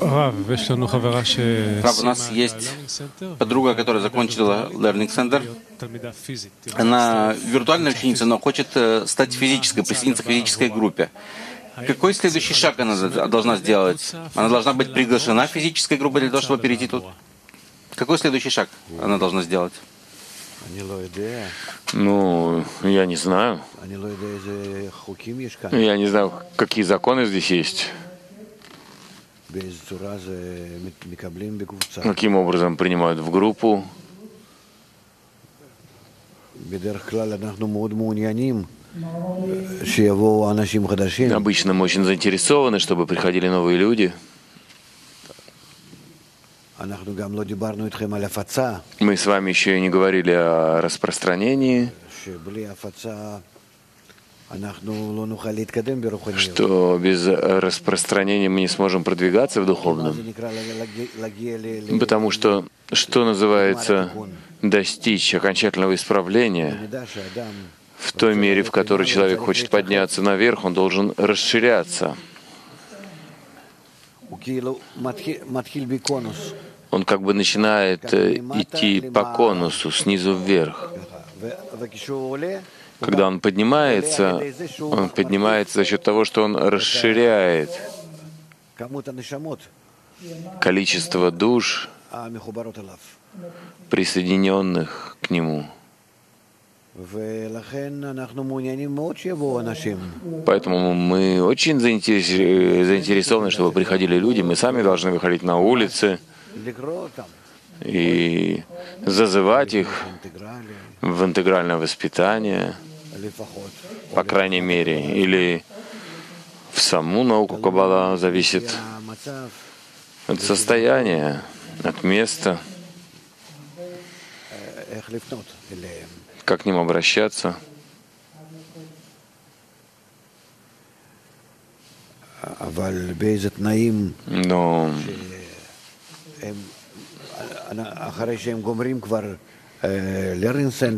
רב, Рав, у нас есть подруга, которая закончила Learning Center. Она виртуальная ученица, но хочет э, стать физической, присоединиться к физической группе. Какой следующий шаг она должна сделать? Она должна быть приглашена в физической группе для того, чтобы перейти тут? Какой следующий шаг она должна сделать? Ну, я не знаю. Я не знаю, какие законы здесь есть. Каким образом принимают в группу? Обычно мы очень заинтересованы, чтобы приходили новые люди. Мы с вами еще и не говорили о распространении, что без распространения мы не сможем продвигаться в духовном, потому что что называется достичь окончательного исправления, в той мере, в которой человек хочет подняться наверх, он должен расширяться он как бы начинает э, идти по конусу, снизу вверх. Когда он поднимается, он поднимается за счет того, что он расширяет количество душ, присоединенных к нему. Поэтому мы очень заинтересованы, чтобы приходили люди. Мы сами должны выходить на улицы и зазывать их в интегральное воспитание, по крайней мере, или в саму науку Каббала зависит от состояния, от места, как к ним обращаться. Но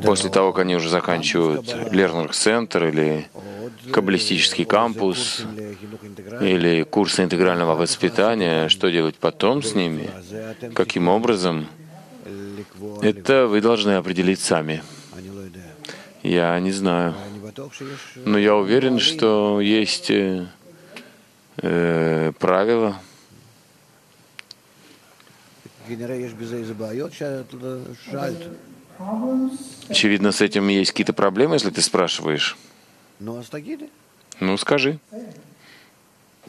После того, как они уже заканчивают Лернер-центр или каббалистический кампус, или курсы интегрального воспитания, что делать потом с ними, каким образом, это вы должны определить сами. Я не знаю. Но я уверен, что есть э, правила, כנראה יש בזה איזה בעיות שאת לא שאלת. Очевидно, с этим есть какие-то проблемы, если ты спрашиваешь. נו, אז תגידי. Ну, скажи.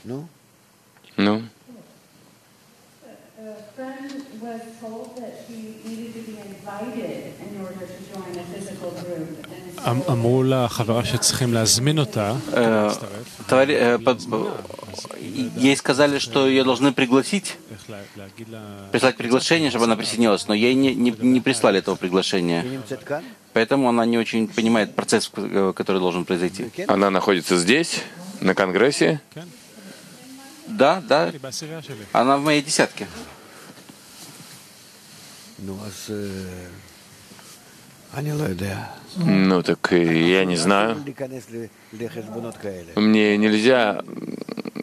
נו, Ну, A friend was told that she needed to be invited in order to join a physical group. And so אמ- אמרו לחברה שצריכים להזמין אותה Э, להצטרף. товари- э, под- Ей сказали, что ее должны пригласить, איך לה- להגיד לה... прислать приглашение, чтобы она присоединилась, но ей не, не, не прислали этого приглашения. היא נמצאת כאן? Поэтому она не очень понимает процесс, э, который должен произойти. она находится здесь, на Конгрессе. Да, да, היא בעשירייה שלי. она в моей десятке. נו, אז אה, אני לא יודע. Ну так я не знаю. Мне нельзя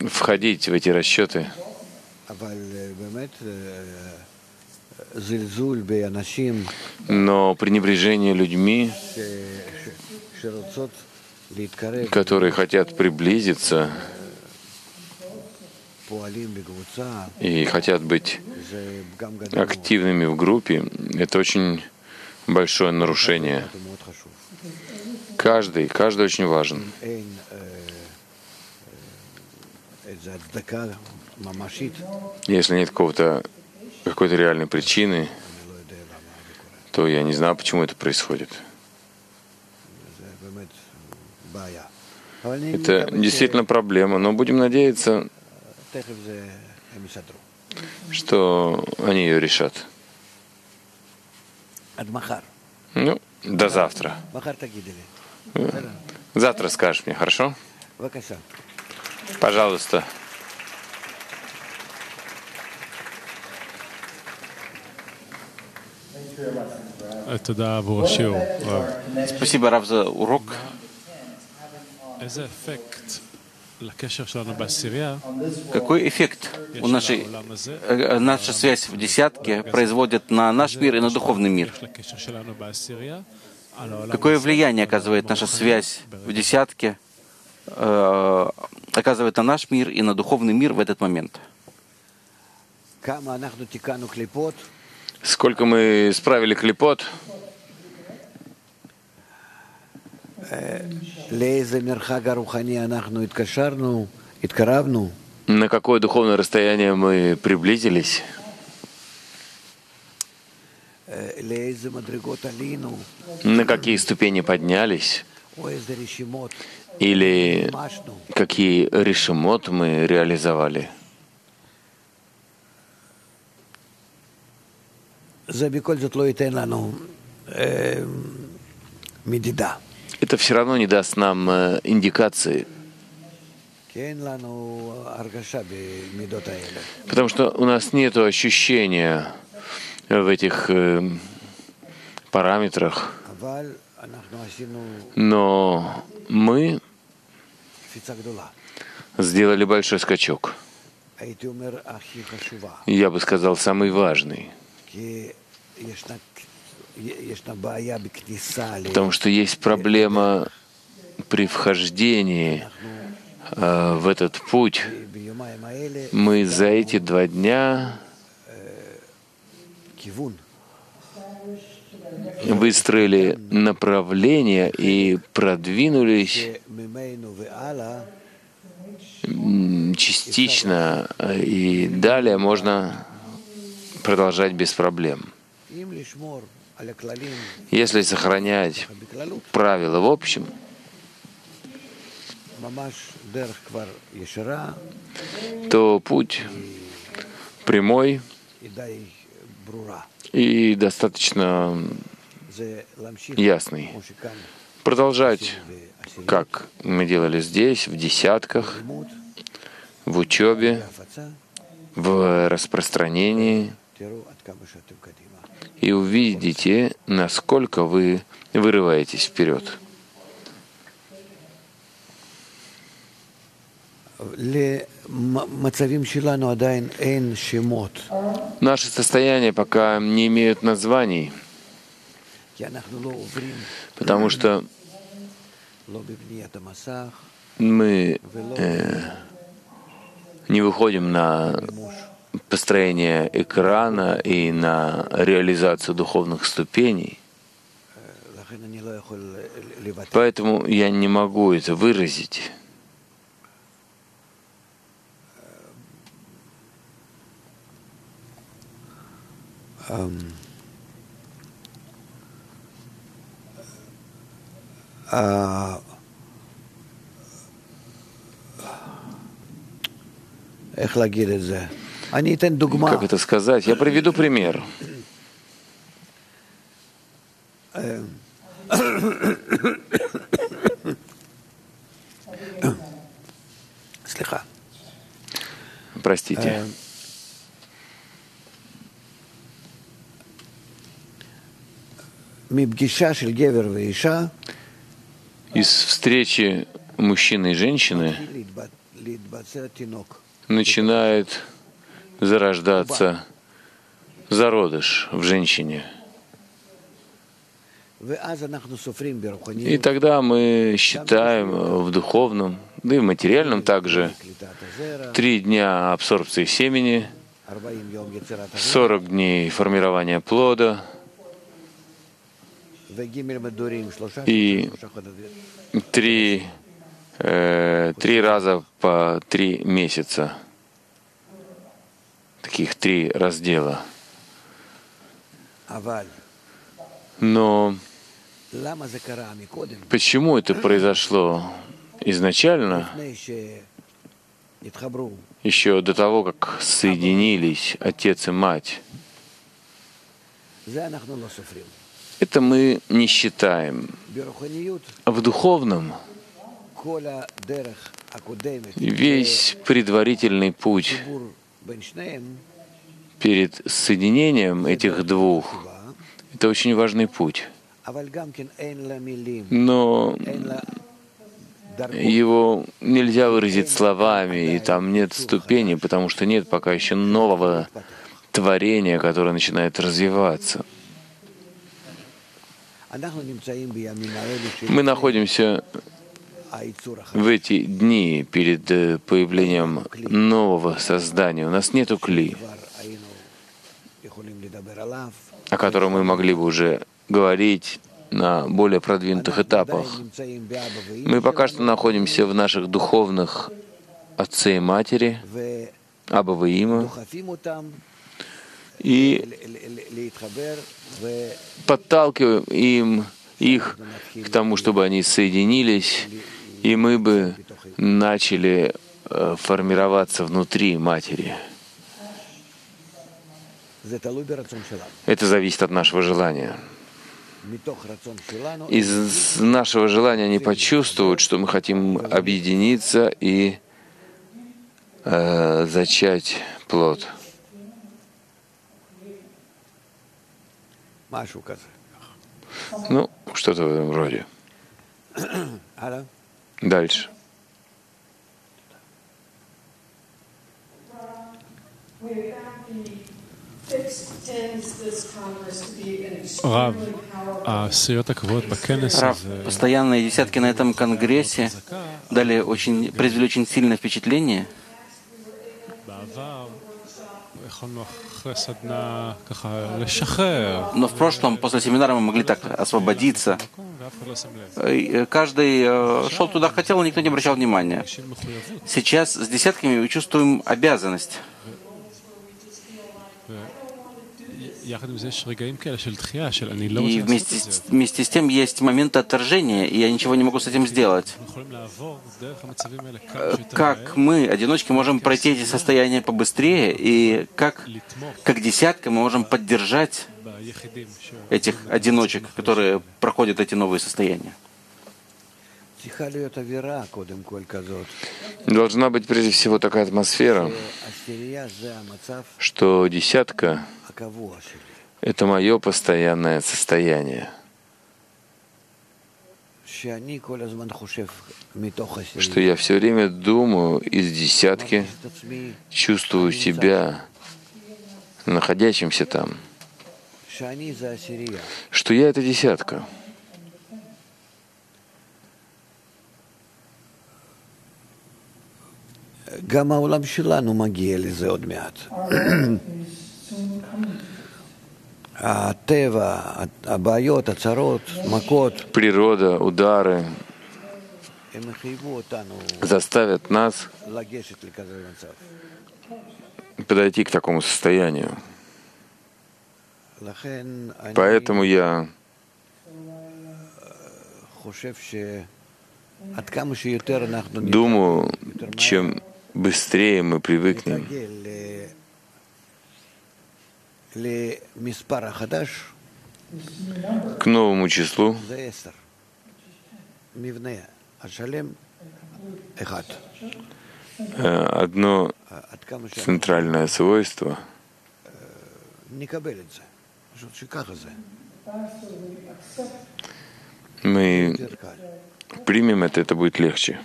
входить в эти расчеты. Но пренебрежение людьми, которые хотят приблизиться и хотят быть активными в группе, это очень большое нарушение. Каждый, каждый очень важен. Если нет какого-то какой-то реальной причины, то я не знаю, почему это происходит. Это действительно проблема, но будем надеяться, что они ее решат. Ну, до завтра. Завтра скажешь мне, хорошо? Пожалуйста. Спасибо, Рав, за урок. Какой эффект у нашей, э, э, наша связь в десятке производит на наш мир и на духовный мир? какое влияние оказывает наша связь в десятке, э, оказывает на наш мир и на духовный мир в этот момент. Сколько мы исправили клепот? На какое духовное расстояние мы приблизились? на какие ступени поднялись, или какие решимот мы реализовали. Это все равно не даст нам э, индикации. Потому что у нас нет ощущения в этих э, параметрах. Но мы сделали большой скачок. Я бы сказал, самый важный. Потому что есть проблема при вхождении э, в этот путь. Мы за эти два дня выстроили направление и продвинулись частично, и далее можно продолжать без проблем. Если сохранять правила в общем, то путь прямой, и достаточно ясный. Продолжать, как мы делали здесь, в десятках, в учебе, в распространении, и увидите, насколько вы вырываетесь вперед. Наши состояния пока не имеют названий, потому что мы э, не выходим на построение экрана и на реализацию духовных ступеней. Поэтому я не могу это выразить. Как это сказать? Я приведу пример. Простите. из встречи мужчины и женщины начинает зарождаться зародыш в женщине. И тогда мы считаем в духовном, да и в материальном также, три дня абсорбции семени, 40 дней формирования плода, и три, э, три раза по три месяца. Таких три раздела. Но почему это произошло изначально, еще до того, как соединились отец и мать? это мы не считаем. В духовном весь предварительный путь перед соединением этих двух — это очень важный путь. Но его нельзя выразить словами, и там нет ступени, потому что нет пока еще нового творения, которое начинает развиваться. Мы находимся в эти дни перед э, появлением нового создания. У нас нету кли, о котором мы могли бы уже говорить на более продвинутых этапах. Мы пока что находимся в наших духовных отце и матери, Абаваима, и подталкиваем им их к тому, чтобы они соединились, и мы бы начали э, формироваться внутри матери. Это зависит от нашего желания. Из нашего желания они почувствуют, что мы хотим объединиться и э, зачать плод. Ну, что-то в этом роде. Дальше. Рав, а сюда так вот покенный. Рав, постоянные десятки на этом конгрессе дали очень, произвели очень сильное впечатление. Но в прошлом, после семинара, мы могли так освободиться. Э, каждый э, шел туда хотел, но никто не обращал внимания. Сейчас с десятками мы чувствуем обязанность. И вместе, вместе с тем есть момент отторжения, и я ничего не могу с этим сделать. Э, как мы, одиночки, можем пройти эти состояния побыстрее, и как, как десятка мы можем поддержать этих одиночек, которые проходят эти новые состояния. Должна быть прежде всего такая атмосфера, что десятка — это мое постоянное состояние. Что я все время думаю из десятки, чувствую себя находящимся там. Что я — это десятка. גם העולם שלנו מגיע לזה עוד מעט. הטבע, הבעיות, הצרות, מכות, Природа, удары הם חייבו אותנו заставят нас לגשת לכזה מצב. подойти к такому состоянию. לכן אני Поэтому я חושב שעד כמה שיותר אנחנו думаю, чем быстрее мы привыкнем. К новому числу. Э, одно центральное свойство. мы примем это, это будет легче.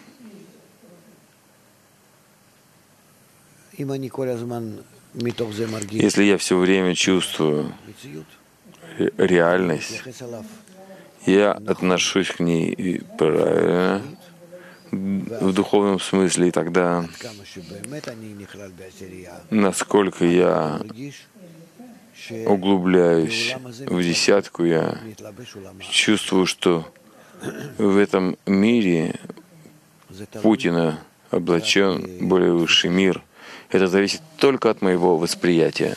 Если я все время чувствую реальность, я отношусь к ней правильно, в духовном смысле, и тогда насколько я углубляюсь в десятку, я чувствую, что в этом мире Путина облачен более высший мир. Это зависит только от моего восприятия.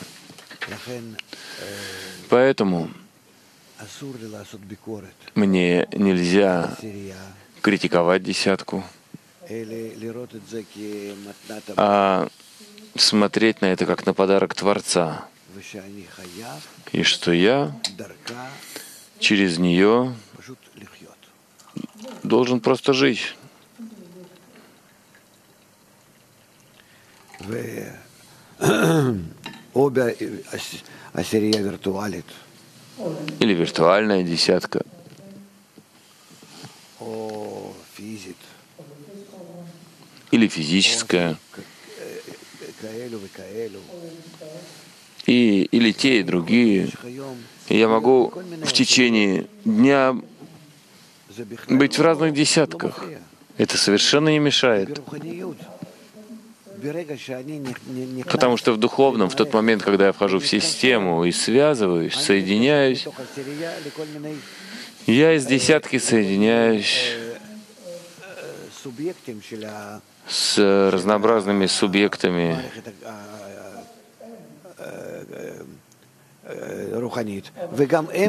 Поэтому мне нельзя критиковать десятку, а смотреть на это как на подарок Творца. И что я через нее должен просто жить. обе Ассирия виртуалит. Или виртуальная десятка. О, физит. Или физическая. И, или те, и другие. Я могу в течение дня быть в разных десятках. Это совершенно не мешает. Потому что в духовном, в тот момент, когда я вхожу в систему и связываюсь, соединяюсь, я из десятки соединяюсь с разнообразными субъектами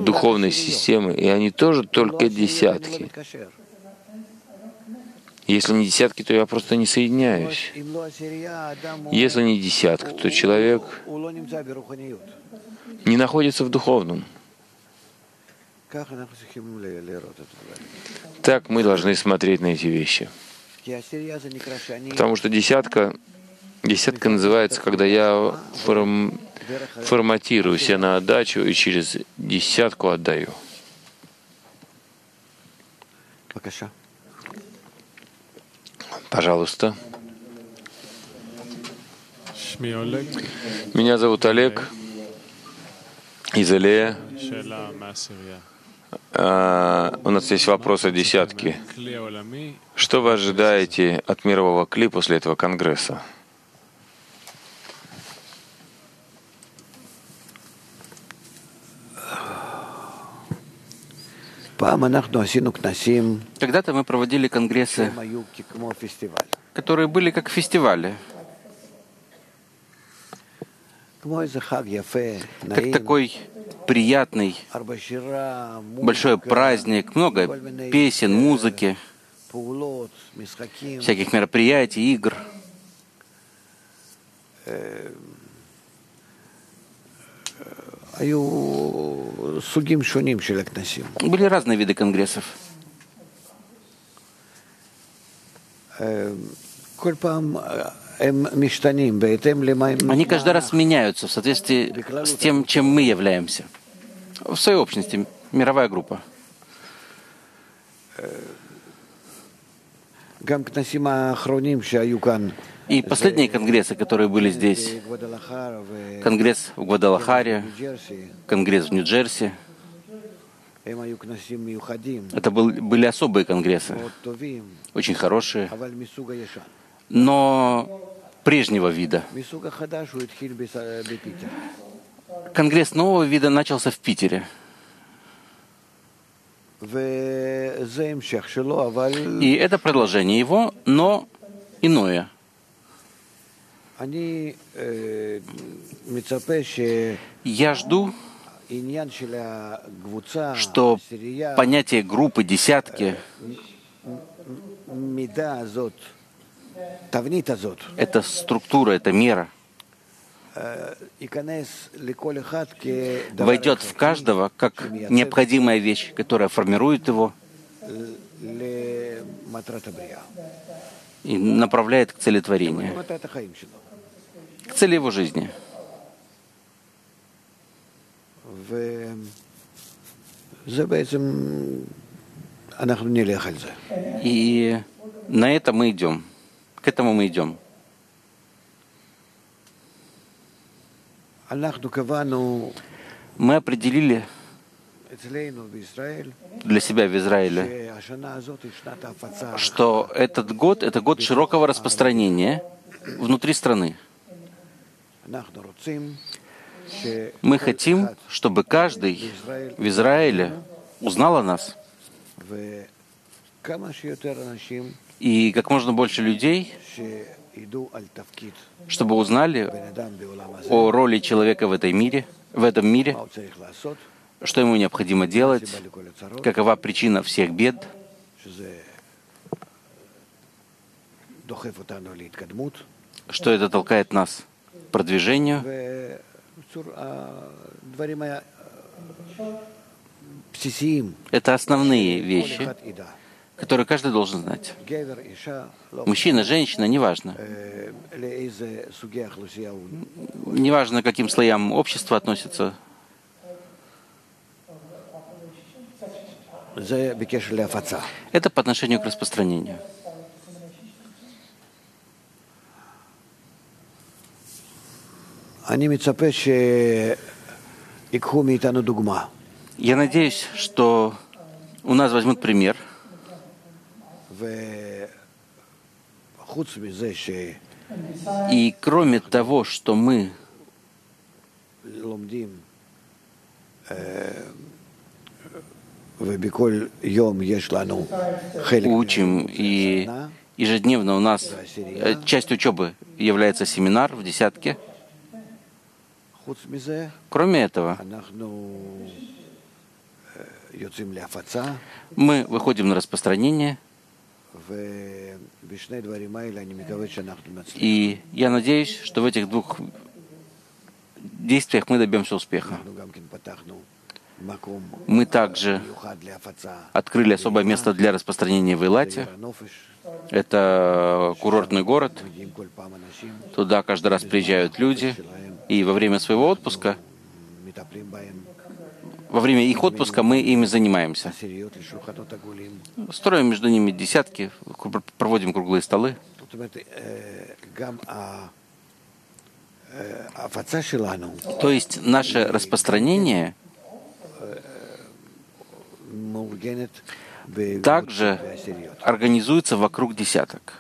духовной системы, и они тоже только десятки. Если не десятки, то я просто не соединяюсь. Если не десятка, то человек не находится в духовном. Так мы должны смотреть на эти вещи. Потому что десятка, десятка называется, когда я форм, форматирую себя на отдачу и через десятку отдаю. Пока Пожалуйста. Меня зовут Олег из Илея. А, у нас есть вопросы десятки. Что вы ожидаете от мирового кли после этого конгресса? Когда-то мы проводили конгрессы, которые были как фестивали. Как такой приятный, большой праздник, много песен, музыки, всяких мероприятий, игр. Были разные виды конгрессов. אה, כל פעם אה, הם משתנים בהתאם למה הם... Они каждый раз меняются в соответствии с тем, чем мы являемся. В своей общности, мировая группа. גם כנסים האחרונים שהיו כאן. и последние конгрессы, которые были здесь, конгресс в Гвадалахаре, конгресс в Нью-Джерси, это был, были особые конгрессы, очень хорошие, но прежнего вида. Конгресс нового вида начался в Питере. И это продолжение его, но иное. Я жду, что понятие группы, десятки, эта структура, эта мера. войдет в каждого как необходимая вещь, которая формирует его и направляет к целетворению цели его жизни. И на это мы идем. К этому мы идем. Мы определили для себя в Израиле, что этот год — это год широкого распространения внутри страны. Мы хотим, чтобы каждый в Израиле узнал о нас. И как можно больше людей, чтобы узнали о роли человека в, этой мире, в этом мире, что ему необходимо делать, какова причина всех бед, что это толкает нас? продвижению это основные вещи, которые каждый должен знать. Мужчина, женщина, неважно. Неважно, к каким слоям общества относятся. Это по отношению к распространению. אני מצפה שיקחו מאיתנו דוגמה. Я надеюсь, что у нас возьмут пример, וחוץ מזה и кроме того, что мы שלומדים אה, ובכל יום יש לנו חלק учим, и מהסדנה, ежедневно у нас э, часть учебы является семинар в десятке. Кроме этого, мы выходим на распространение. И я надеюсь, что в этих двух действиях мы добьемся успеха. Мы также открыли особое место для распространения в Илате. Это курортный город. Туда каждый раз приезжают люди. И во время своего отпуска, во время их отпуска мы ими занимаемся. Строим между ними десятки, проводим круглые столы. То есть наше распространение также организуется вокруг десяток.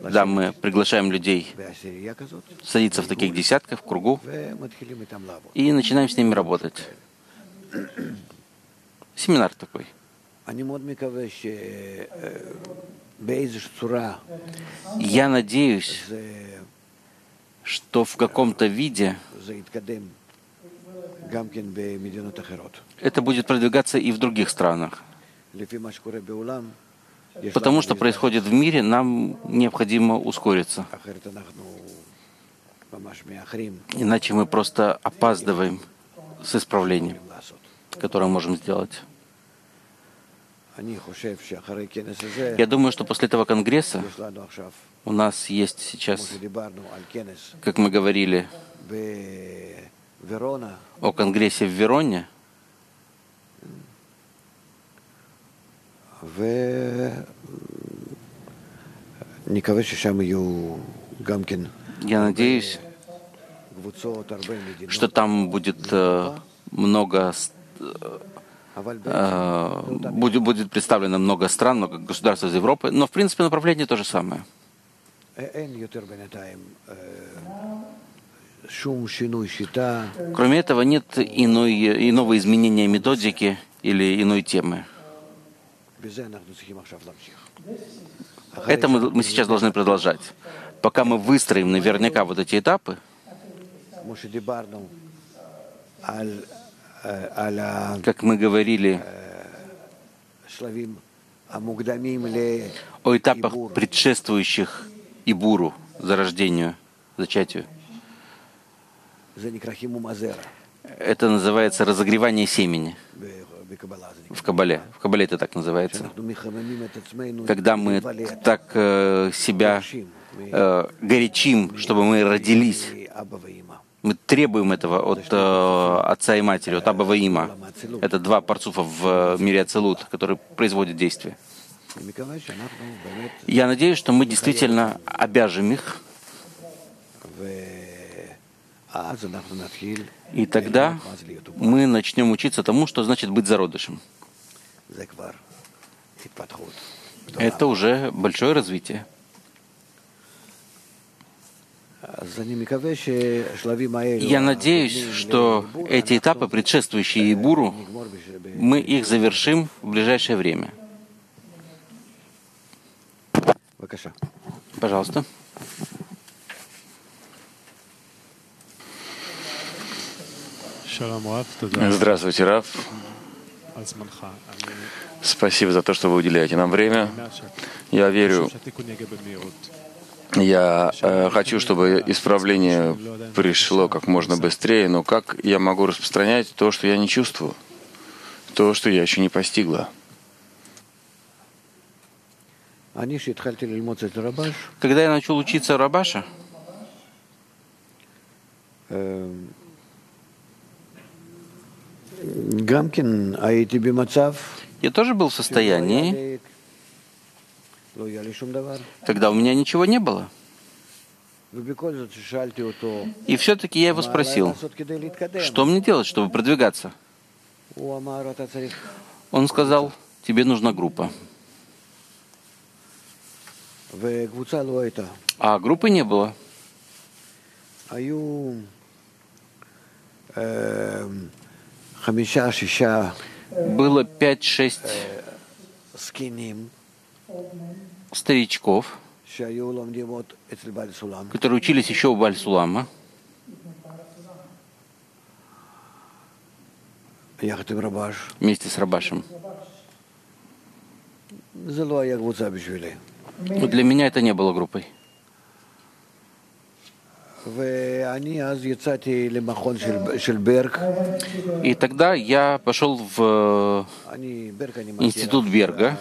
Да, мы приглашаем людей садиться в таких десятках, в кругу, и начинаем с ними работать. Семинар такой. Я надеюсь, что в каком-то виде это будет продвигаться и в других странах потому что происходит в мире, нам необходимо ускориться. Иначе мы просто опаздываем с исправлением, которое можем сделать. Я думаю, что после этого конгресса у нас есть сейчас, как мы говорили, о конгрессе в Вероне, Я надеюсь, что там будет э, много э, будет, будет представлено много стран, много государств из Европы, но в принципе направление то же самое. Кроме этого, нет иной, иного изменения методики или иной темы. Это мы, мы сейчас должны продолжать. Пока мы выстроим наверняка вот эти этапы, как мы говорили о этапах, предшествующих Ибуру, зарождению, зачатию. Это называется разогревание семени в Кабале. В Кабале это так называется. Когда мы так э, себя э, горячим, чтобы мы родились. Мы требуем этого от э, отца и матери, от Абава Има. Это два парцуфа в э, мире Ацелут, которые производят действие. Я надеюсь, что мы действительно обяжем их. И тогда мы начнем учиться тому, что значит быть зародышем. Это уже большое развитие. Я надеюсь, что эти этапы, предшествующие Ибуру, мы их завершим в ближайшее время. Пожалуйста. Здравствуйте, Раф. Спасибо за то, что вы уделяете нам время. Я верю, я э, хочу, чтобы исправление пришло как можно быстрее, но как я могу распространять то, что я не чувствую, то, что я еще не постигла? Когда я начал учиться Рабаша, эм. Я тоже был в состоянии, когда у меня ничего не было. И все-таки я его спросил, что мне делать, чтобы продвигаться? Он сказал, тебе нужна группа. А группы не было было 5-6 старичков, которые учились еще у Бальсулама. Вместе с Рабашем. Но ну, для меня это не было группой. И тогда я пошел в э, институт Берга.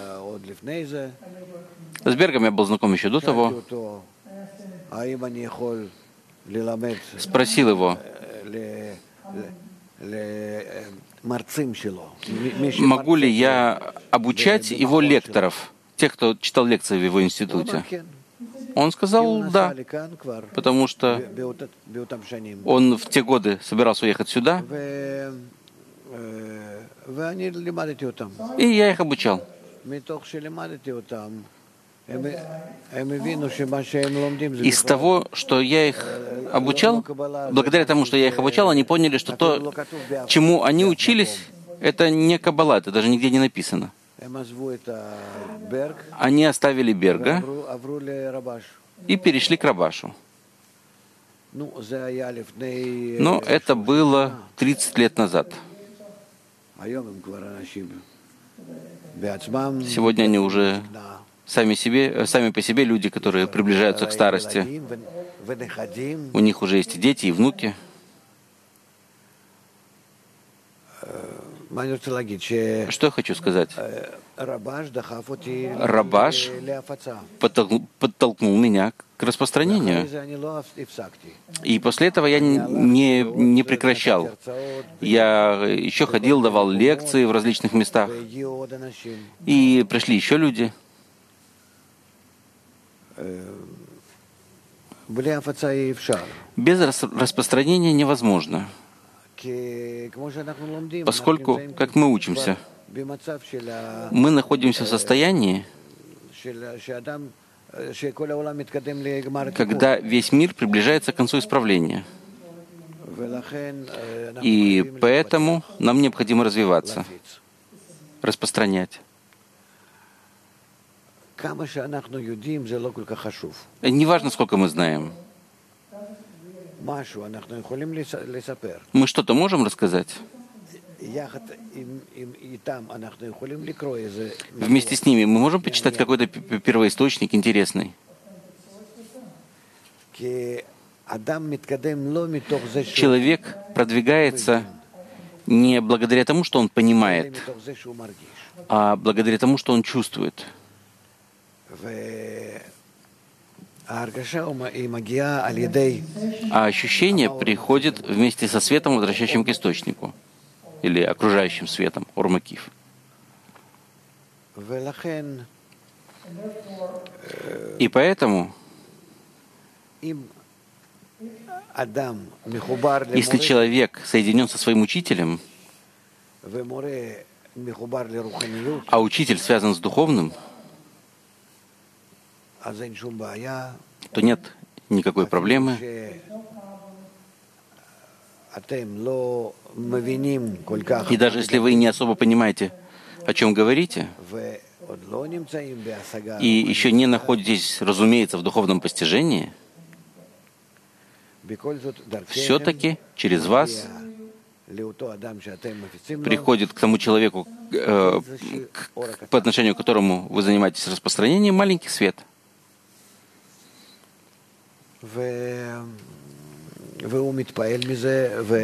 С Бергом я был знаком еще до того. Спросил его, могу ли я обучать его лекторов, тех, кто читал лекции в его институте? Он сказал «да», потому что он в те годы собирался уехать сюда, и я их обучал. Из того, что я их обучал, благодаря тому, что я их обучал, они поняли, что то, чему они учились, это не каббала, это даже нигде не написано. Они оставили Берга и перешли к Рабашу. Но это было 30 лет назад. Сегодня они уже сами, себе, э, сами по себе люди, которые приближаются к старости. У них уже есть и дети, и внуки. Что я хочу сказать? Рабаш подтолкнул меня к распространению. И после этого я не, не прекращал. Я еще ходил, давал лекции в различных местах. И пришли еще люди. Без распространения невозможно. Поскольку, как мы учимся, мы находимся в состоянии, когда весь мир приближается к концу исправления. И поэтому нам необходимо развиваться, распространять. Неважно, сколько мы знаем. Мы что-то можем рассказать? Вместе с ними мы можем почитать какой-то первоисточник интересный? Человек продвигается не благодаря тому, что он понимает, а благодаря тому, что он чувствует. А ощущение приходит вместе со светом, возвращающим к источнику, или окружающим светом, урмакив. И поэтому, если человек соединен со своим учителем, а учитель связан с духовным, то нет никакой проблемы. И даже если вы не особо понимаете, о чем говорите, и еще не находитесь, разумеется, в духовном постижении, все-таки через вас приходит к тому человеку, э, к, по отношению к которому вы занимаетесь распространением, маленький свет —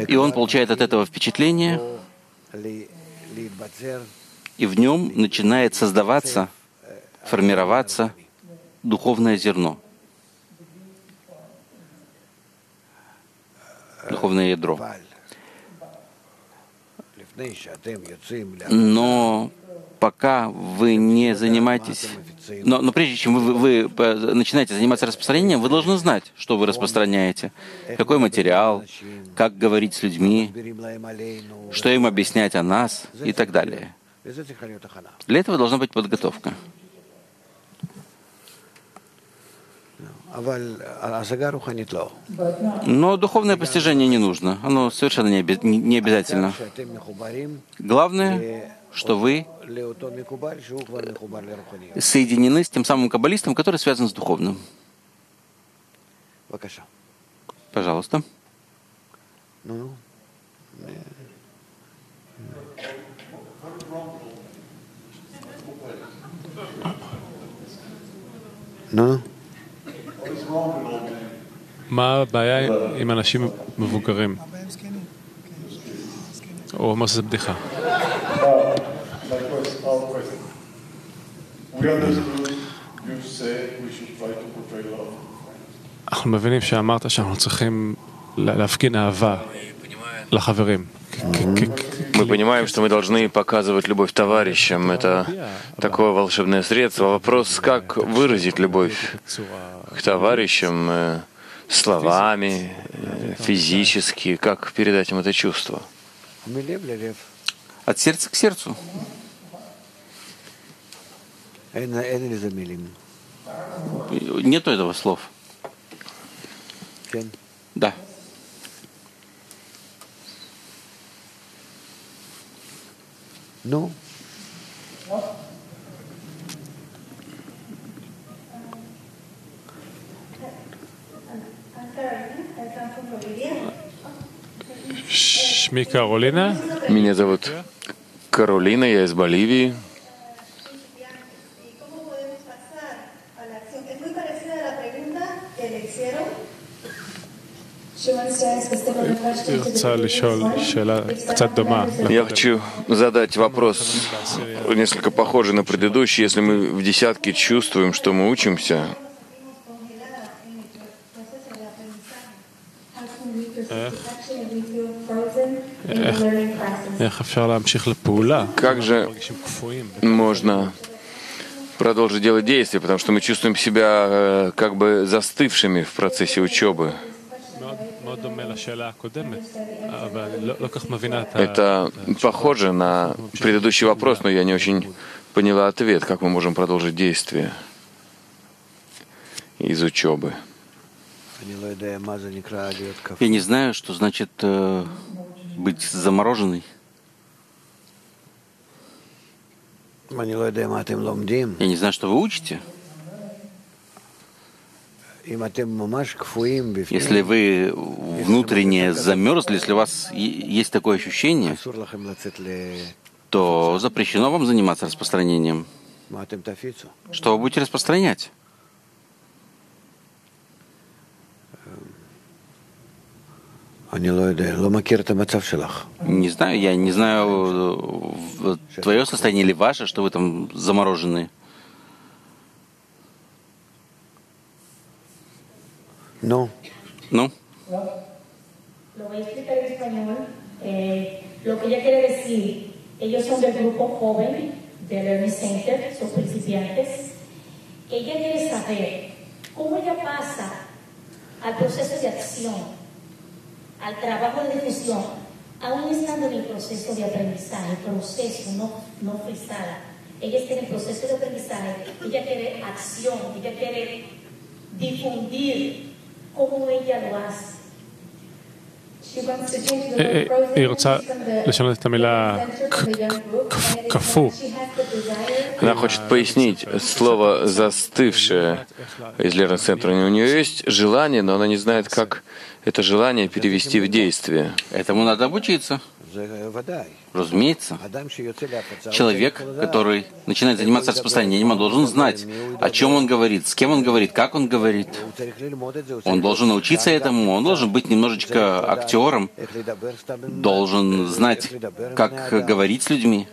и он получает от этого впечатление, и в нем начинает создаваться, формироваться духовное зерно, духовное ядро. Но пока вы не занимаетесь... Но, но прежде чем вы, вы э, начинаете заниматься распространением, вы должны знать, что вы распространяете, какой материал, как говорить с людьми, что им объяснять о нас и так далее. Для этого должна быть подготовка. Но духовное постижение не нужно, оно совершенно не, оби- не обязательно. Главное, что вы соединены с тем самым каббалистом, который связан с духовным. Пожалуйста. Ну, ну. מה הבעיה עם אנשים מבוגרים? הוא אומר שזה בדיחה. אנחנו מבינים שאמרת שאנחנו צריכים להפגין אהבה Мы понимаем, что мы должны показывать любовь товарищам. Это такое волшебное средство. Вопрос, как выразить любовь к товарищам э, словами, э, физически, как передать им это чувство? От сердца к сердцу. Нету этого слов. Да. No. Шми Каролина. Меня зовут Каролина, я из Боливии. Я хочу задать вопрос, несколько похожий на предыдущий. Если мы в десятке чувствуем, что мы учимся, как же можно продолжить делать действия, потому что мы чувствуем себя э, как бы застывшими в процессе учебы? Это похоже на предыдущий вопрос, но я не очень поняла ответ, как мы можем продолжить действие из учебы. Я не знаю, что значит э, быть замороженной. Я не знаю, что вы учите. Если вы внутренне замерзли, если у вас есть такое ощущение, то запрещено вам заниматься распространением. Что вы будете распространять? Не знаю, я не знаю, твое состояние или ваше, что вы там заморожены. No. No. Lo voy a explicar en español. Eh, lo que ella quiere decir, ellos son del grupo joven del Learning Center, son principiantes. Ella quiere saber cómo ella pasa al proceso de acción, al trabajo de difusión, aún estando en el proceso de aprendizaje, proceso, no, no frisada. Ella está en el proceso de aprendizaje, ella quiere acción, ella quiere difundir cómo ella lo hace. She wants to change the אה, word אה, frozen היא רוצה from the לשנות את המילה center to the young group, כ- and it is קפוא. that she has the desire Она хочет пояснить слово «застывшее» из Лерн-центра. У нее есть желание, но она не знает, как это желание перевести в действие. этому надо обучиться, זה ודאי. Разумеется, человек, который начинает заниматься распространением, он должен знать, о чем он говорит, с кем он говорит, как он говорит. Он должен научиться этому, он должен быть немножечко актером, должен знать, как говорить с людьми.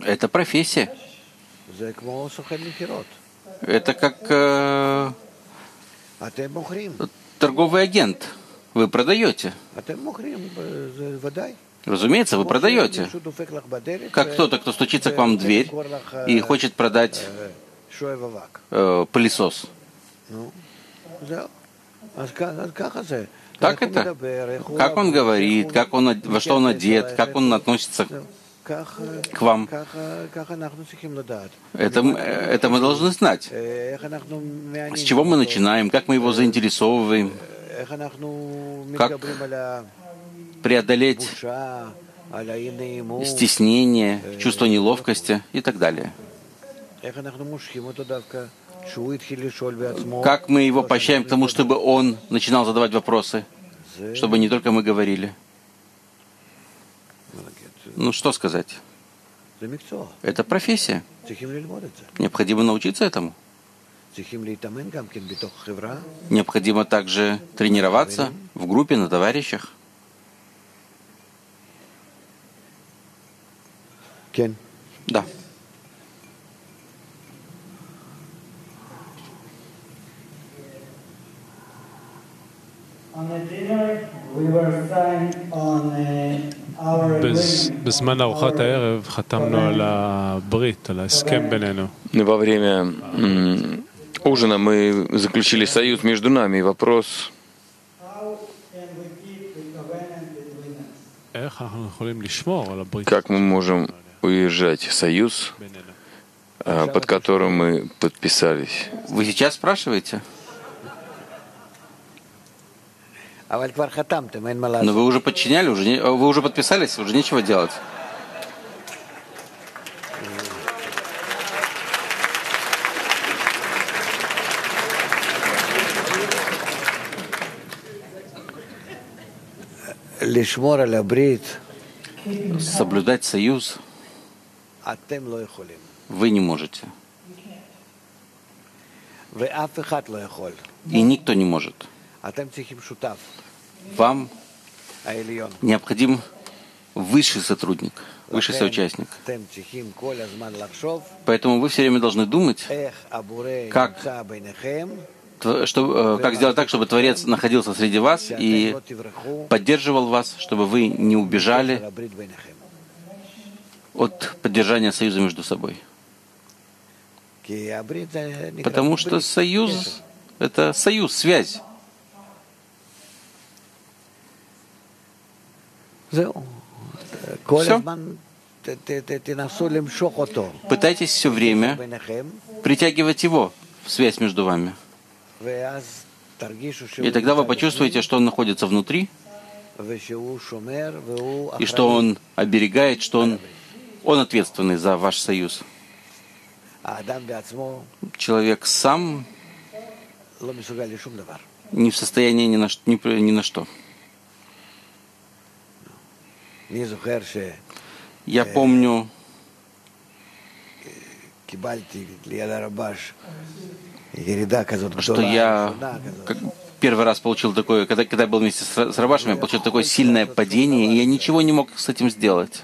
Это профессия. Это как э, торговый агент. Вы продаете. Разумеется, вы продаете. Как кто-то, кто стучится к вам в дверь и хочет продать э, э пылесос. Так это? Как он говорит, как он, во что он одет, как он относится к вам. Это, э, это мы должны знать. С чего мы начинаем, как мы его заинтересовываем как преодолеть стеснение, чувство неловкости и так далее. Как мы его поощряем к тому, чтобы он начинал задавать вопросы, чтобы не только мы говорили. Ну что сказать? Это профессия. Необходимо научиться этому. Необходимо также тренироваться в группе, на товарищах. כן. Да. On the dinner, we were signed on uh, our בז- agreement. בזמן ארוחת הערב חתמנו על הברית, על ההסכם בינינו. Во время м, ужина мы заключили союз между нами. И вопрос, как мы можем уезжать союз, а, под которым мы подписались. Вы сейчас спрашиваете? Но ну, вы уже подчиняли, уже не, вы уже подписались, уже нечего делать. соблюдать союз вы не можете. И никто не может. Вам необходим высший сотрудник, высший соучастник. Поэтому вы все время должны думать, как что, э, как сделать так, чтобы Творец находился среди вас и поддерживал вас, чтобы вы не убежали от поддержания союза между собой. Потому что союз — это союз, связь. Все. Пытайтесь все время притягивать его в связь между вами. И тогда вы почувствуете, что он находится внутри, и что он оберегает, что он, он ответственный за ваш союз. Человек сам не в состоянии ни на, ни, ни на что. Я помню, что я как, первый раз получил такое, когда, когда я был вместе с, с Рабашем, я получил такое сильное падение, и я ничего не мог с этим сделать.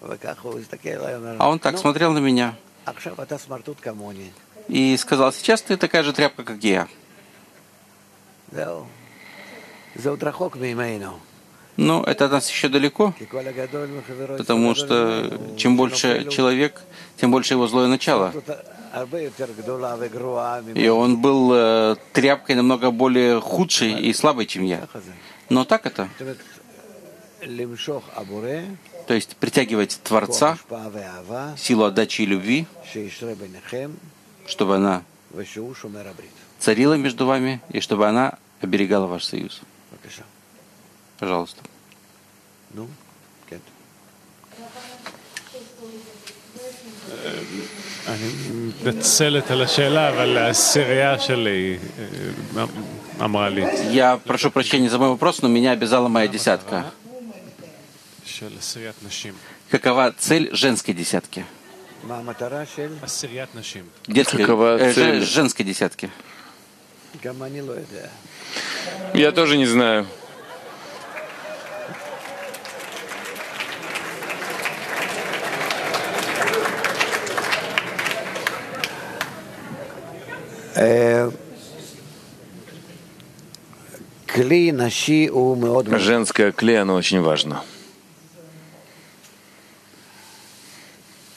А он так смотрел на меня. И сказал, сейчас ты такая же тряпка, как я. Ну, это от нас еще далеко, потому что чем больше человек, тем больше его злое начало. И он был э, тряпкой намного более худшей и слабой, чем я. Но так это. То есть притягивать Творца, силу отдачи и любви, чтобы она царила между вами и чтобы она оберегала ваш союз. Пожалуйста. Ну, אני מתנצלת על השאלה, אבל הסירייה שלי אה, אמרה לי, Я прошу прощения за мой вопрос, но меня обязала моя десятка. של עשיריית נשים. Какова цель женской десятки? מה המטרה של? עשיריית נשים. Детской, Какова э, цель? же- женской десятки. גם אני לא יודע. Я тоже не знаю. Женское клей, оно очень важно.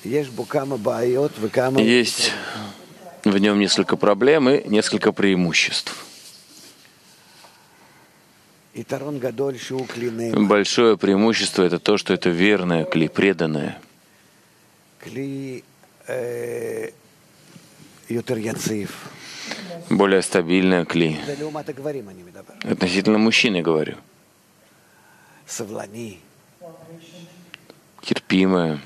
Есть в нем несколько проблем и несколько преимуществ. Большое преимущество это то, что это верное клей, преданное. Кли более стабильная кли. Относительно мужчины говорю. Терпимая.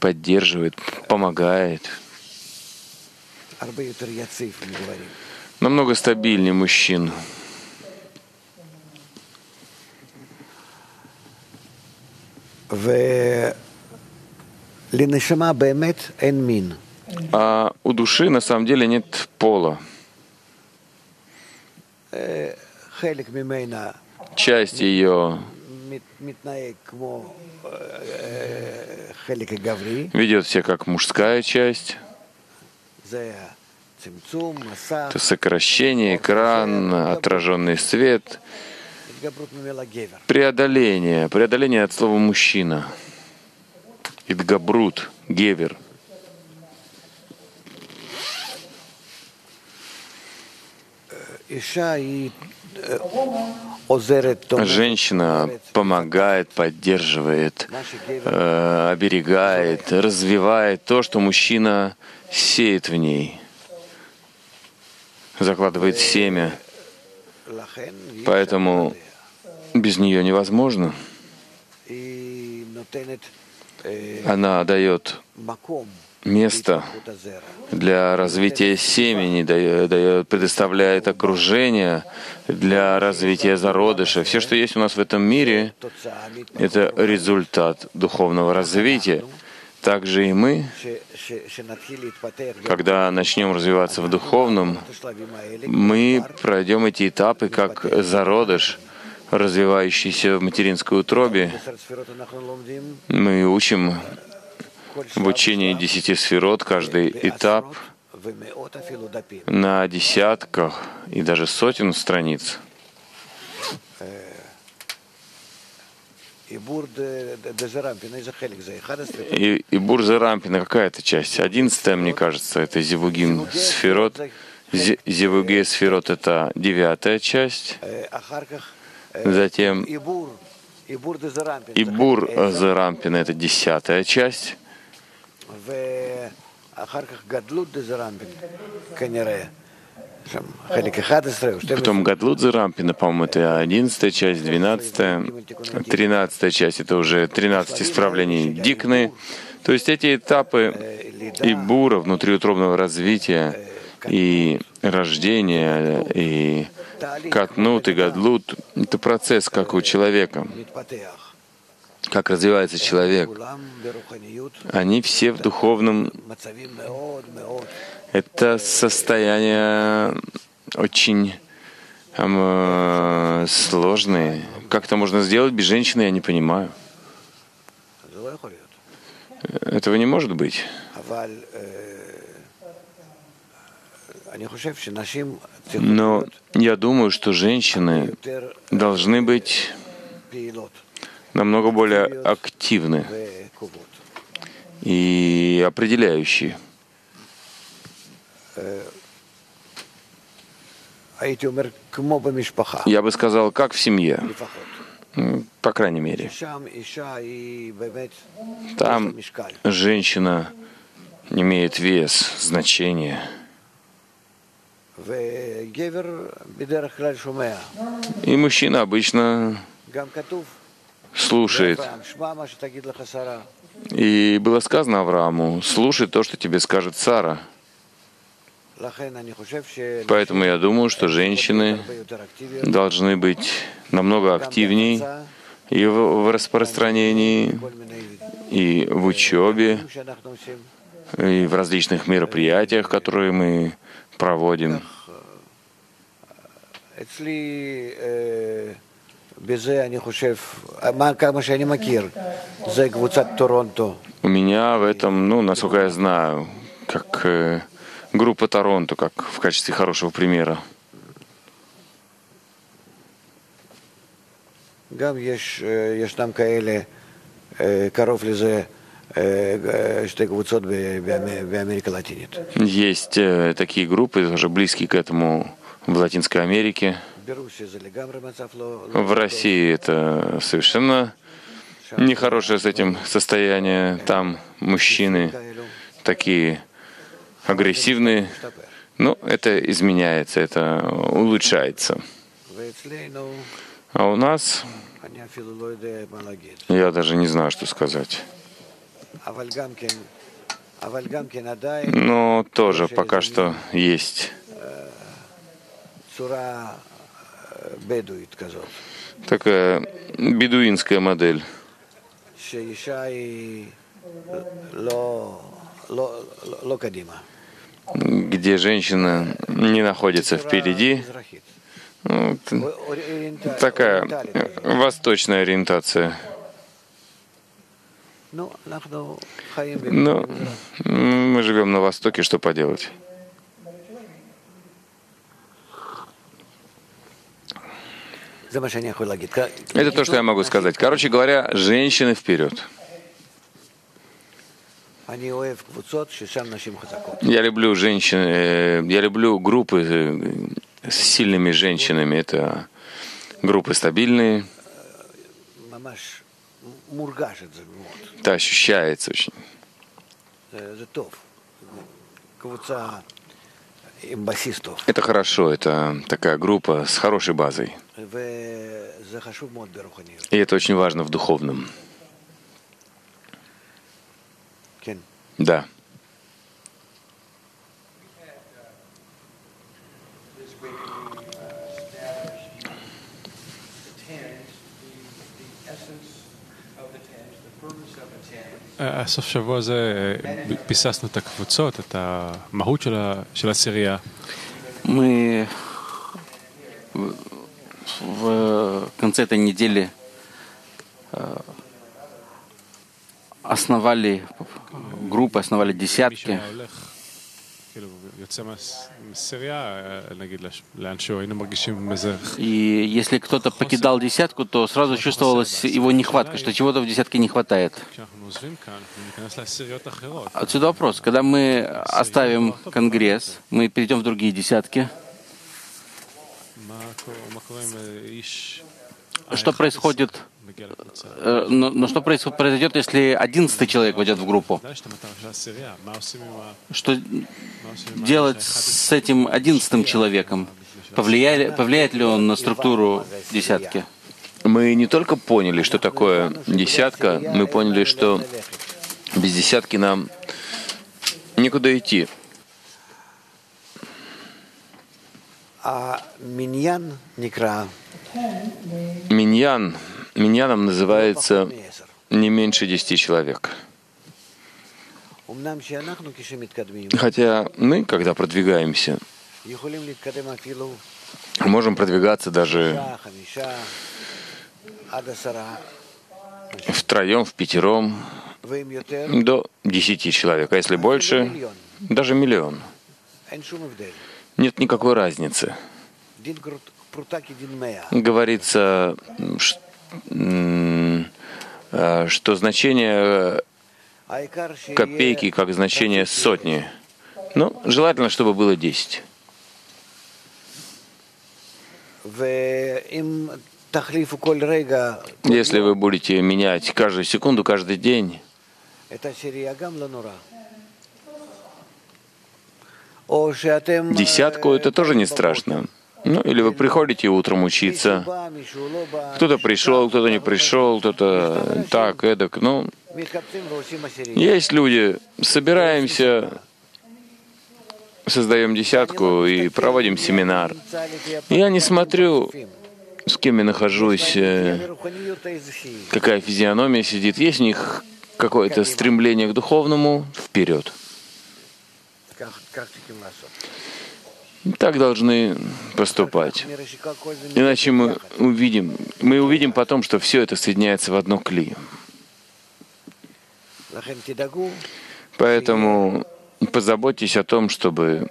Поддерживает, помогает. Намного стабильнее мужчин. В а у души на самом деле нет пола. Часть ее ведет себя как мужская часть. Это сокращение, экран, отраженный свет, преодоление, преодоление от слова «мужчина». Идгабрут, Гевер. Женщина помогает, поддерживает, э, оберегает, развивает то, что мужчина сеет в ней, закладывает семя. Поэтому без нее невозможно она дает место для развития семени, дает, предоставляет окружение для развития зародыша. Все, что есть у нас в этом мире, это результат духовного развития. Также и мы, когда начнем развиваться в духовном, мы пройдем эти этапы как зародыш — развивающийся в материнской утробе. Мы учим в учении десяти сферот каждый этап на десятках и даже сотен страниц. И, и Бурзерампина какая-то часть? Одиннадцатая, мне кажется, это Зивугим Сферот. Зивуге Сферот — это девятая часть. Затем Ибур э, Зарампина, это десятая часть. Потом гадлуд Зарампина, по-моему, это 11 часть, двенадцатая, тринадцатая часть, это уже 13 исправлений Дикны. То есть эти этапы Ибура, внутриутробного развития и рождения, и Катнут и гадлут — это процесс, как у человека, как развивается человек. Они все в духовном... Это состояние очень эм, сложные. Как это можно сделать без женщины, я не понимаю. Этого не может быть. Но я думаю, что женщины должны быть намного более активны и определяющие. Я бы сказал, как в семье, по крайней мере. Там женщина имеет вес, значение – и мужчина обычно слушает. И было сказано Аврааму, слушай то, что тебе скажет Сара. Поэтому я думаю, что женщины должны быть намного активнее и в распространении, и в учебе, и в различных мероприятиях, которые мы проводим. אצלי, אה, בזה אני חושב, מה, כמה שאני מכיר, זה קבוצת טורונטו. У меня в этом, ну, насколько я знаю, как э, группа Торонто, как в качестве хорошего примера. גם יש, אה, ישנם כאלה, אה, קרוב לזה, есть э, такие группы, тоже близкие к этому в Латинской Америке. В России это совершенно нехорошее с этим состояние. Там мужчины такие агрессивные. Но это изменяется, это улучшается. А у нас я даже не знаю, что сказать. Но ну, тоже пока что есть такая бедуинская модель. Где женщина не находится впереди. Ну, вот, такая восточная ориентация. Но ну, мы живем на Востоке, что поделать? Это то, что я могу сказать. Короче говоря, женщины вперед. Я люблю женщин, э, я люблю группы э, с сильными женщинами. Это группы стабильные мургашит. Вот. Да, ощущается очень. Это хорошо, это такая группа с хорошей базой. И это очень важно в духовном. Да. הסוף שבוע הזה אה, ביססנו את הקבוצות, את המהות של ה- של העשירייה. Мы в в конце этой недели э, основали группы, основали מי десятки. שהיה הולך, כאילו, יוצא מהס- מהעשירייה, אה, נגיד, לש- לאן שהוא, היינו מרגישים איזה... И если кто-то покидал десятку, то сразу чувствовалась его нехватка, что чего-то в десятке не хватает. כשאנחנו עוזבים כאן, אנחנו ניכנס לעשיריות אחרות. Отсюда вопрос. Когда мы оставим Конгресс, мы перейдем в другие десятки, מה קורה- מה קורה עם אה, איש... что происходит, מגיע לקבוצה? э, Э, но, но что произойдет, если одиннадцатый человек войдет в группу? Что делать с этим одиннадцатым человеком? Повлияет, повлияет ли он на структуру десятки? Мы не только поняли, что такое десятка, мы поняли, что без десятки нам некуда идти. А миньян меня нам называется не меньше десяти человек. Хотя мы, когда продвигаемся, можем продвигаться даже втроем, в пятером, до десяти человек. А если больше, даже миллион. Нет никакой разницы. Говорится, что Э, что значение э, копейки как значение сотни. Ну, желательно, чтобы было 10. Если вы будете менять каждую секунду, каждый день, десятку это тоже не страшно. Ну, или вы приходите утром учиться. Кто-то пришел, кто-то не пришел, кто-то так, эдак. Ну, есть люди, собираемся, создаем десятку и проводим семинар. Я не смотрю, с кем я нахожусь, э, какая физиономия сидит. Есть у них какое-то стремление к духовному вперед. Так должны поступать. Иначе мы увидим, мы увидим потом, что все это соединяется в одно кли. Поэтому позаботьтесь о том, чтобы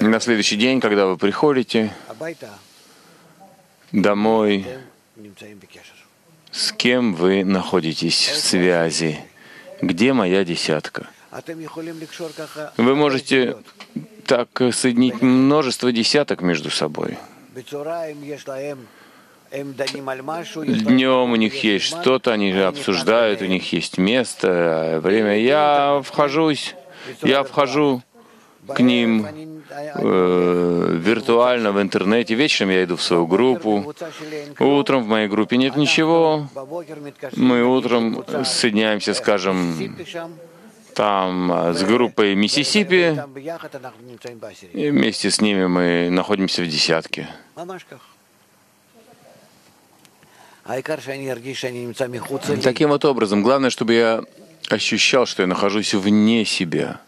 на следующий день, когда вы приходите домой, с кем вы находитесь в связи, где моя десятка. Вы можете так э, соединить множество десяток между собой. Днем у них есть что-то, они обсуждают, у них есть место, а, время. Я вхожусь, я вхожу к ним э, виртуально в интернете, вечером я иду в свою группу, утром в моей группе нет ничего, мы утром соединяемся, скажем, там э, с группой Миссисипи, и вместе с ними мы находимся в десятке. Таким вот образом, главное, чтобы я ощущал, что я нахожусь вне себя.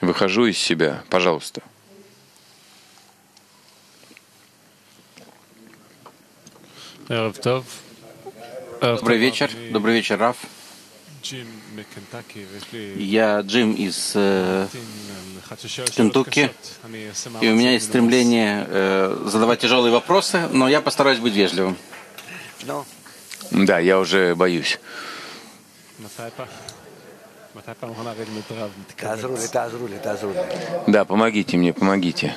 Выхожу из себя, пожалуйста. Э, добрый вечер, добрый вечер, Раф. Я Джим из э, Кентукки, и у меня есть стремление э, задавать тяжелые вопросы, но я постараюсь быть вежливым. Да, я уже боюсь. Да, помогите мне, помогите.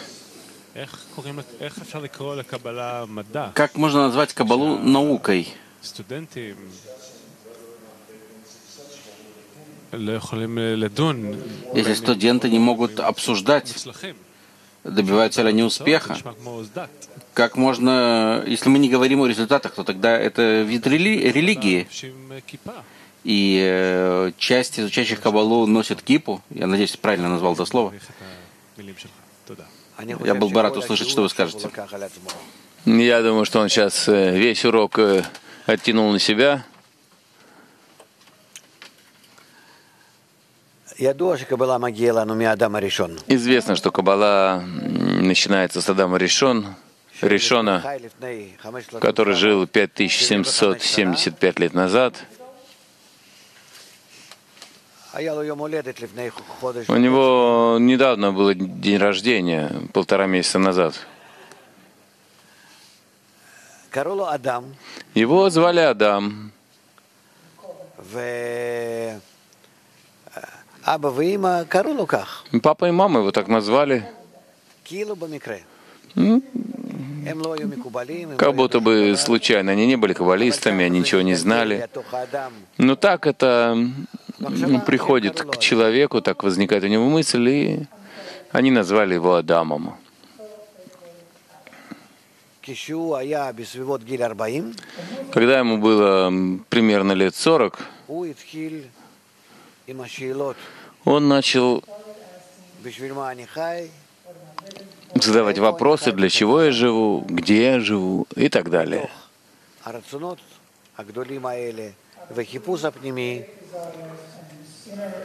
Как можно назвать Кабалу наукой? Если студенты не могут обсуждать, добиваются ли они успеха, как можно, если мы не говорим о результатах, то тогда это вид рели религии. И э, часть изучающих Кабалу носит кипу. Я надеюсь, правильно назвал это слово. Я был бы рад услышать, что вы скажете. Я думаю, что он сейчас э, весь урок э, оттянул на себя. Известно, что Кабала начинается с Адама Решон, Решона, который жил 5775 лет назад. У него недавно был день рождения, полтора месяца назад. Его звали Адам. Папа и мама его так назвали. Как будто бы случайно. Они не были каббалистами, они ничего не знали. Но так это приходит к человеку, так возникает у него мысль, и они назвали его Адамом. Когда ему было примерно лет 40, он начал задавать вопросы, для чего я живу, где я живу и так далее.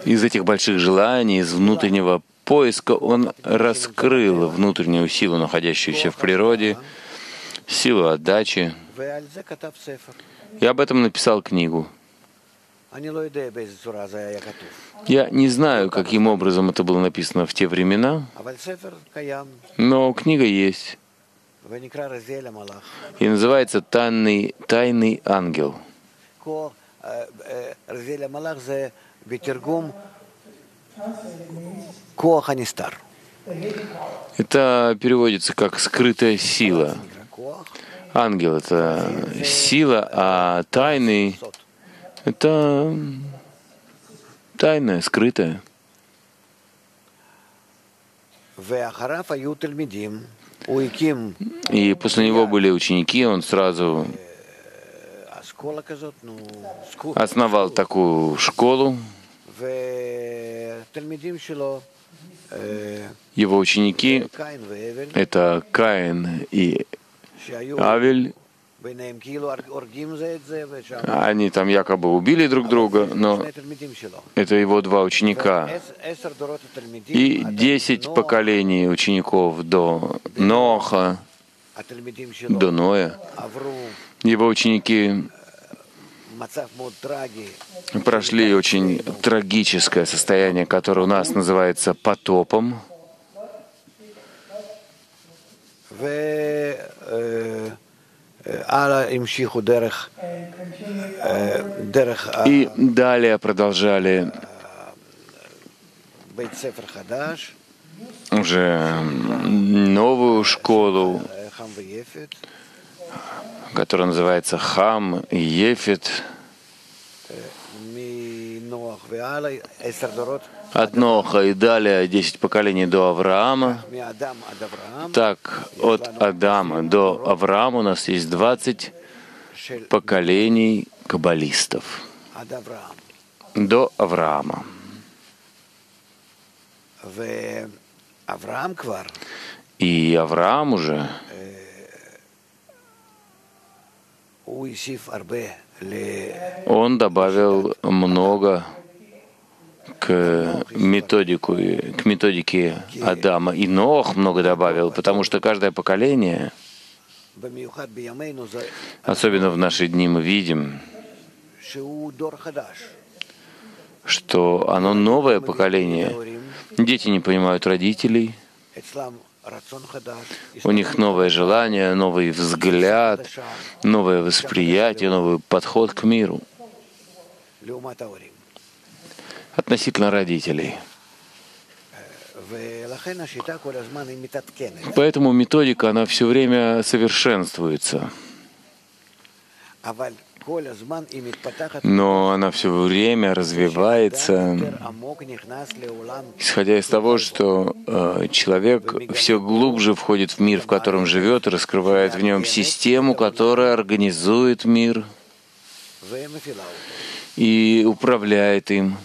Из этих больших желаний, из внутреннего поиска он раскрыл внутреннюю силу, находящуюся в природе, силу отдачи. И об этом написал книгу. Я не знаю, каким образом это было написано в те времена, но книга есть. И называется «Тайный, тайный ангел». Это переводится как «скрытая сила». Ангел — это сила, а тайный это тайное, скрытое. И после него были ученики, он сразу основал такую школу. Его ученики — это Каин и Авель, они там якобы убили друг друга, но это его два ученика. И десять поколений учеников до Ноха, до Ноя. Его ученики прошли очень трагическое состояние, которое у нас называется потопом. И далее продолжали. уже новую школу, которая называется Хам и Ефет. От Ноха и далее десять поколений до Авраама. Так, от Адама до Авраама у нас есть 20 поколений каббалистов до Авраама. И Авраам уже он добавил много к, э, методику, к методике Адама. И Нох много добавил, потому что каждое поколение, особенно в наши дни мы видим, что оно новое поколение. Дети не понимают родителей, у них новое желание, новый взгляд, новое восприятие, новый подход к миру относительно родителей. Поэтому методика, она все время совершенствуется. Но она все время развивается, исходя из того, что э, человек все глубже входит в мир, в котором живет, раскрывает в нем систему, которая организует мир и управляет им.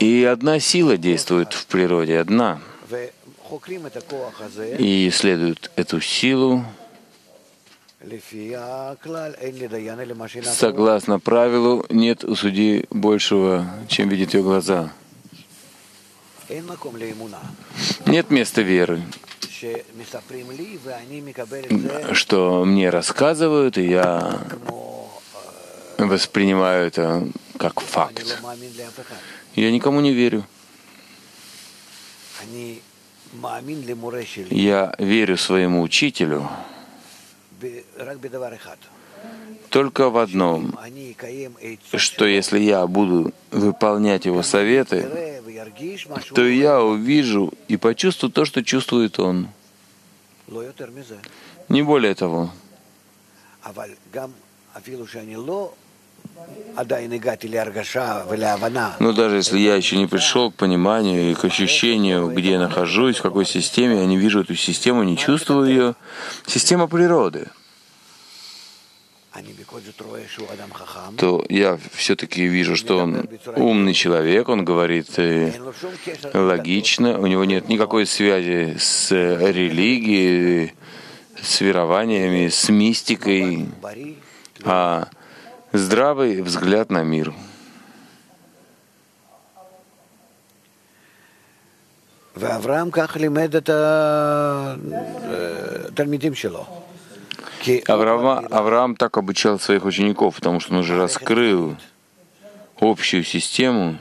И одна сила действует в природе, одна. И исследуют эту силу. согласно правилу нет у судьи большего, чем видит ее глаза. Нет места веры, что мне рассказывают, и я воспринимаю это как факт. Я никому не верю. Я верю своему учителю только в одном, что если я буду выполнять его советы, то я увижу и почувствую то, что чувствует он. Не более того. Но ну, даже если я еще не пришел к пониманию и к ощущению, где я нахожусь, в какой системе, я не вижу эту систему, не чувствую ее. Система природы. То я все-таки вижу, что он умный человек, он говорит э, логично, у него нет никакой связи с э, религией, с верованиями, с мистикой. А здравый взгляд на мир. Авраам Авраам так обучал своих учеников, потому что он уже раскрыл общую систему.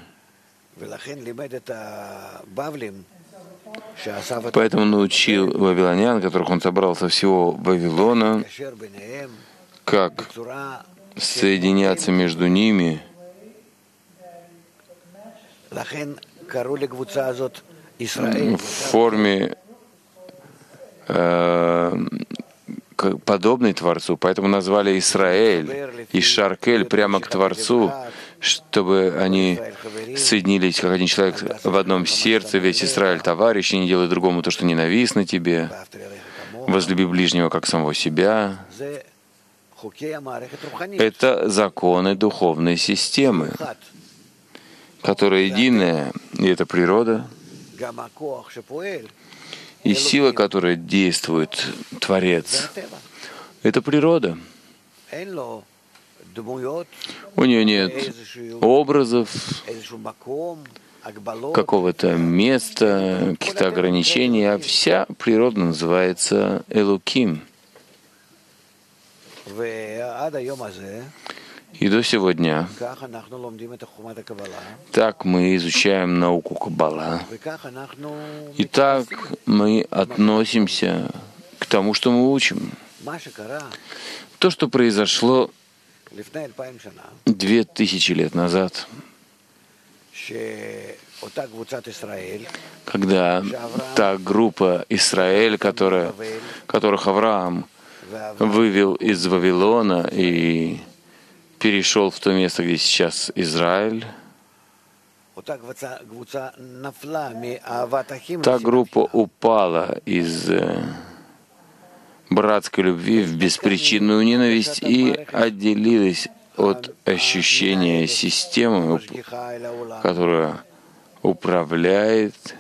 Поэтому научил вавилонян, которых он собрал со всего Вавилона, как соединяться между ними. В форме э, подобный Творцу, поэтому назвали Израиль и Шаркель прямо к Творцу, чтобы они соединились, как один человек в одном сердце, весь Израиль товарищ, и не делай другому то, что ненавистно тебе, возлюби ближнего, как самого себя. Это законы духовной системы, которая единая, и это природа, и сила, которая действует Творец. Это природа. У нее нет образов, какого-то места, каких-то ограничений, а вся природа называется Элуким. И до сегодня. Так мы изучаем науку Каббала, и так мы относимся к тому, что мы учим. То, что произошло две тысячи лет назад, когда та группа Израиль, которая, которых Авраам вывел из Вавилона и перешел в то место, где сейчас Израиль. Та группа упала из э, братской любви в беспричинную ненависть и отделилась от ощущения системы, которая управляет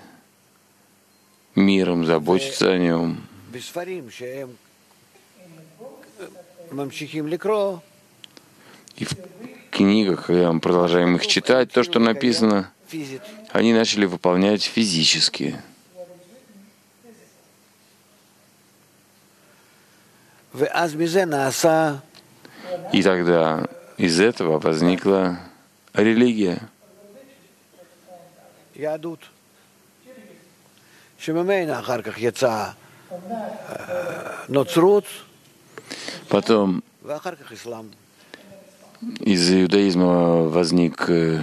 миром, заботится о нем. И в книгах, когда мы продолжаем их читать, то, что написано, פיזית. они начали выполнять физически. ואז מזה נעשה И тогда из этого возникла религия, יהדות, שממנה אחר כך יצאה אה, נוצרות, Потом из иудаизма возник, э,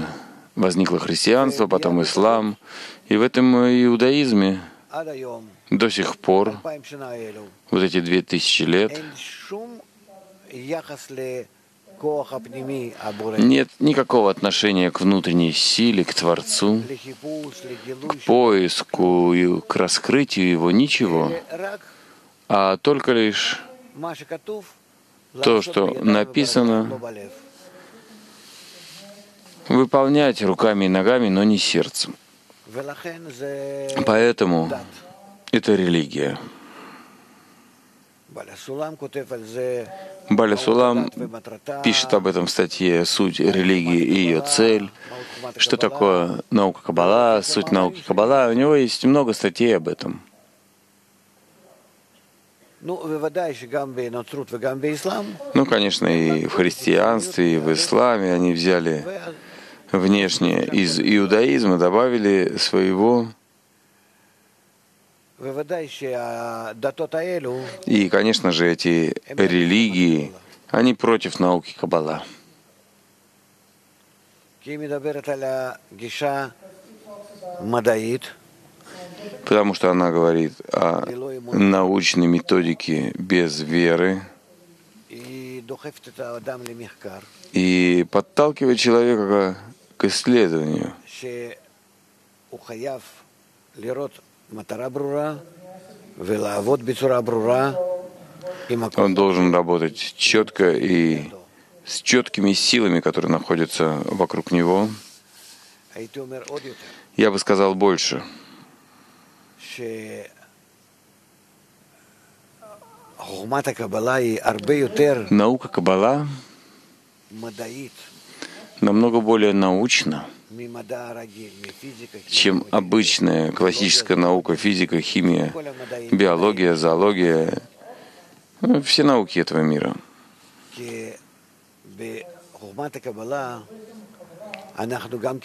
возникло христианство, потом ислам. И в этом иудаизме до сих пор, вот эти две тысячи лет, нет никакого отношения к внутренней силе, к Творцу, к поиску и к раскрытию его, ничего, а только лишь то, что написано, выполнять руками и ногами, но не сердцем. Поэтому это религия. Балясулам пишет об этом в статье «Суть религии и ее цель», что такое наука Каббала, суть науки Каббала. У него есть много статей об этом. Ну, конечно, и в христианстве, и в исламе они взяли внешне из иудаизма, добавили своего. И, конечно же, эти религии, они против науки Каббала. Мадаит, потому что она говорит о научной методике без веры и подталкивает человека к исследованию. Он должен работать четко и с четкими силами, которые находятся вокруг него. Я бы сказал больше. Наука Каббала намного более научна, чем обычная классическая наука, физика, химия, биология, зоология, э, все науки этого мира.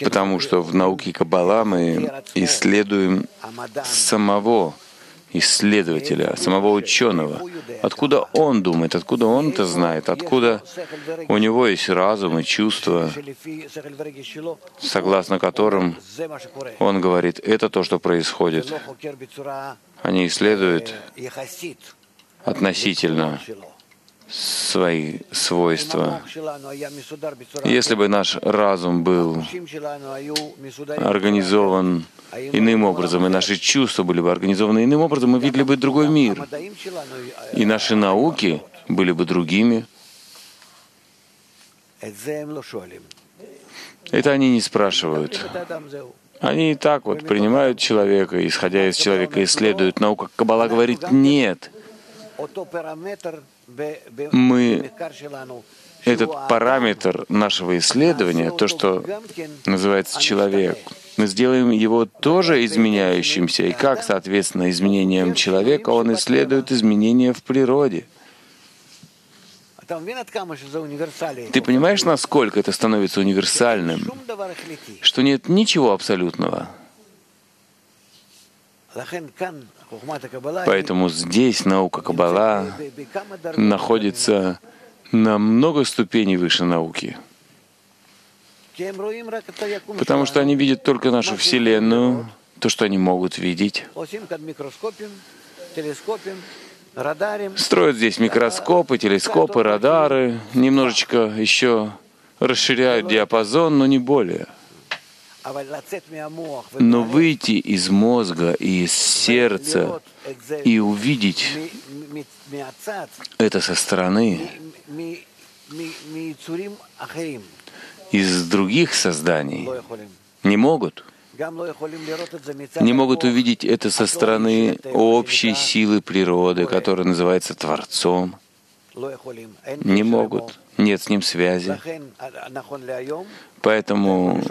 Потому что в науке Каббала мы исследуем самого исследователя, самого ученого. Откуда он думает, откуда он это знает, откуда у него есть разум и чувство, согласно которым он говорит, это то, что происходит. Они исследуют относительно свои свойства. Если бы наш разум был организован иным образом, и наши чувства были бы организованы иным образом, мы видели бы другой мир. И наши науки были бы другими. Это они не спрашивают. Они и так вот принимают человека, исходя из человека, исследуют науку. Каббала говорит, нет мы этот параметр нашего исследования, то, что называется человек, мы сделаем его тоже изменяющимся, и как, соответственно, изменениям человека он исследует изменения в природе. Ты понимаешь, насколько это становится универсальным, что нет ничего абсолютного? Поэтому здесь наука Каббала находится на много ступеней выше науки. Потому что они видят только нашу Вселенную, то, что они могут видеть. Строят здесь микроскопы, телескопы, радары, немножечко еще расширяют диапазон, но не более. Но выйти из мозга и из сердца и увидеть это со стороны из других созданий не могут. Не могут увидеть это со стороны общей силы природы, которая называется Творцом не могут, нет с ним связи. Поэтому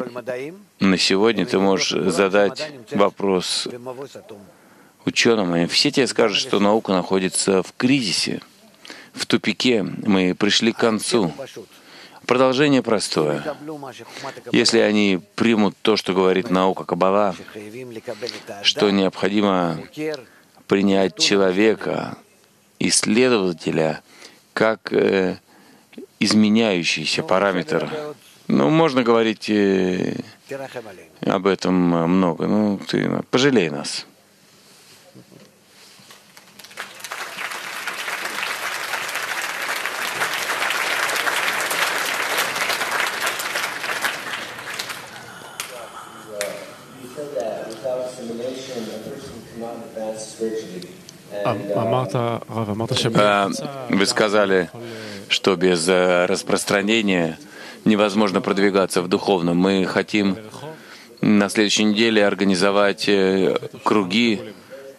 на сегодня ты можешь задать вопрос ученым, и все тебе скажут, что наука находится в кризисе, в тупике, мы пришли к концу. Продолжение простое. Если они примут то, что говорит наука Каббала, что необходимо принять человека, исследователя — как э, изменяющийся ну, параметр. Ну, можно говорить э, об этом много. Ну, ты ну, пожалей нас. Вы сказали, что без э, распространения невозможно продвигаться в духовном. Мы хотим на следующей неделе организовать э, круги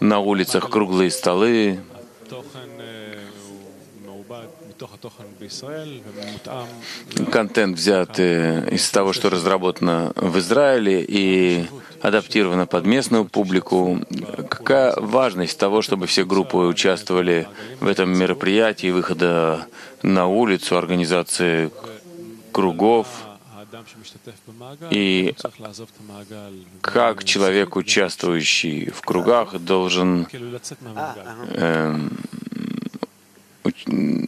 на улицах, круглые столы. Контент взят э, из того, что разработано в Израиле и адаптировано под местную публику. Какая важность того, чтобы все группы участвовали в этом мероприятии, выхода на улицу, организации кругов? И как человек, участвующий в кругах, должен эм,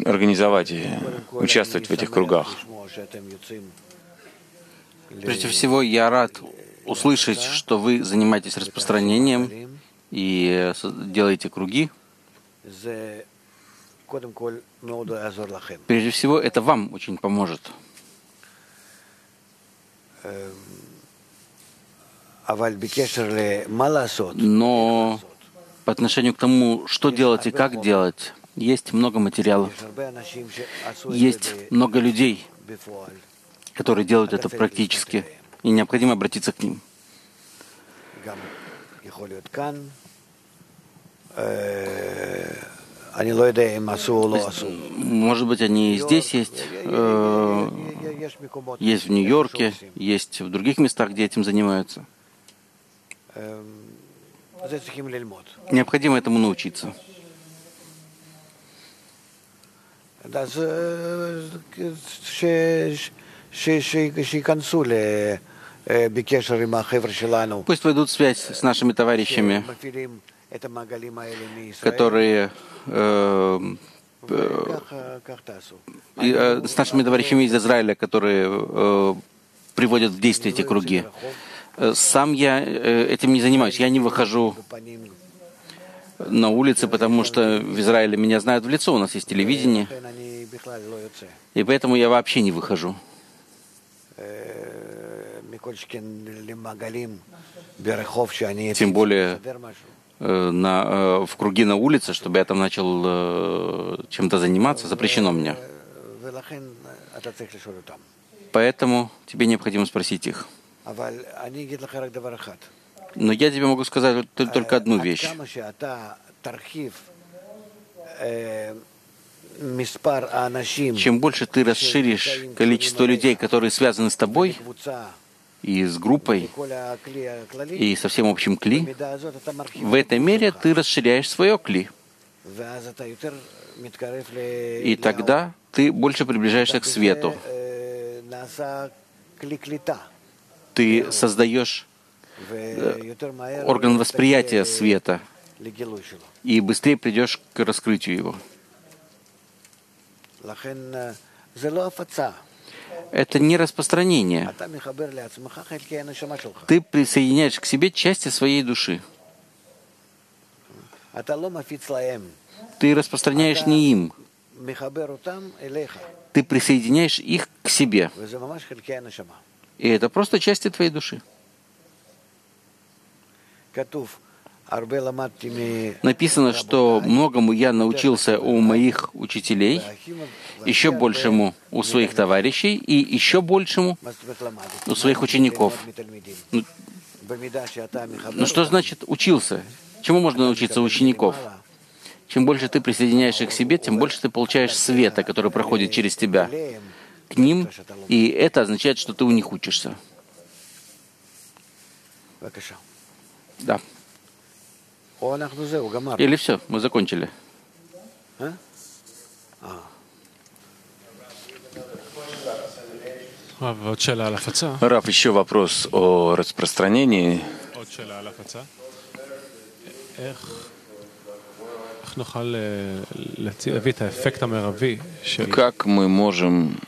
организовать и участвовать в этих кругах. Прежде всего, я рад услышать, что вы занимаетесь распространением и э, делаете круги. Прежде всего, это вам очень поможет. Но по отношению к тому, что делать и как делать, есть много материалов. Есть много людей, которые делают это практически. И необходимо обратиться к ним. Может быть, они и здесь есть, э, есть в Нью-Йорке, есть в других местах, где этим занимаются. Необходимо этому научиться. אז אה, ש- ש- ש- שייכנסו ל- אה, בקשר עם החבר'ה שלנו. Пусть войдут в связь с нашими товарищами, שמפעילים את המעגלים האלה מישראל. которые э, וככה כך תעשו. и, э, с нашими товарищами из Израиля, которые э, приводят в действие эти круги. Э, Сам я э, этим не занимаюсь. Я не выхожу בפנים. на улице, потому что в Израиле меня знают в лицо, у нас есть телевидение. И поэтому я вообще не выхожу. Тем более э, на, э, в круги на улице, чтобы я там начал э, чем-то заниматься, запрещено мне. Поэтому тебе необходимо спросить их. Но я тебе могу сказать только одну вещь. Чем больше ты расширишь количество людей, которые связаны с тобой, и с группой, и со всем общим кли, в этой мере ты расширяешь свое кли. И тогда ты больше приближаешься к свету. Ты создаешь орган восприятия света, и быстрее придешь к раскрытию его. Это не распространение. Ты присоединяешь к себе части своей души. Ты распространяешь не им. Ты присоединяешь их к себе. И это просто части твоей души. Написано, что многому я научился у моих учителей, еще большему у своих товарищей и еще большему у своих учеников. Ну, ну, что значит учился? Чему можно научиться у учеников? Чем больше ты присоединяешь их к себе, тем больше ты получаешь света, который проходит через тебя. к ним, и это означает, что ты у них учишься. Да. Или все, мы закончили. А? Раф, еще вопрос о распространении. Как мы можем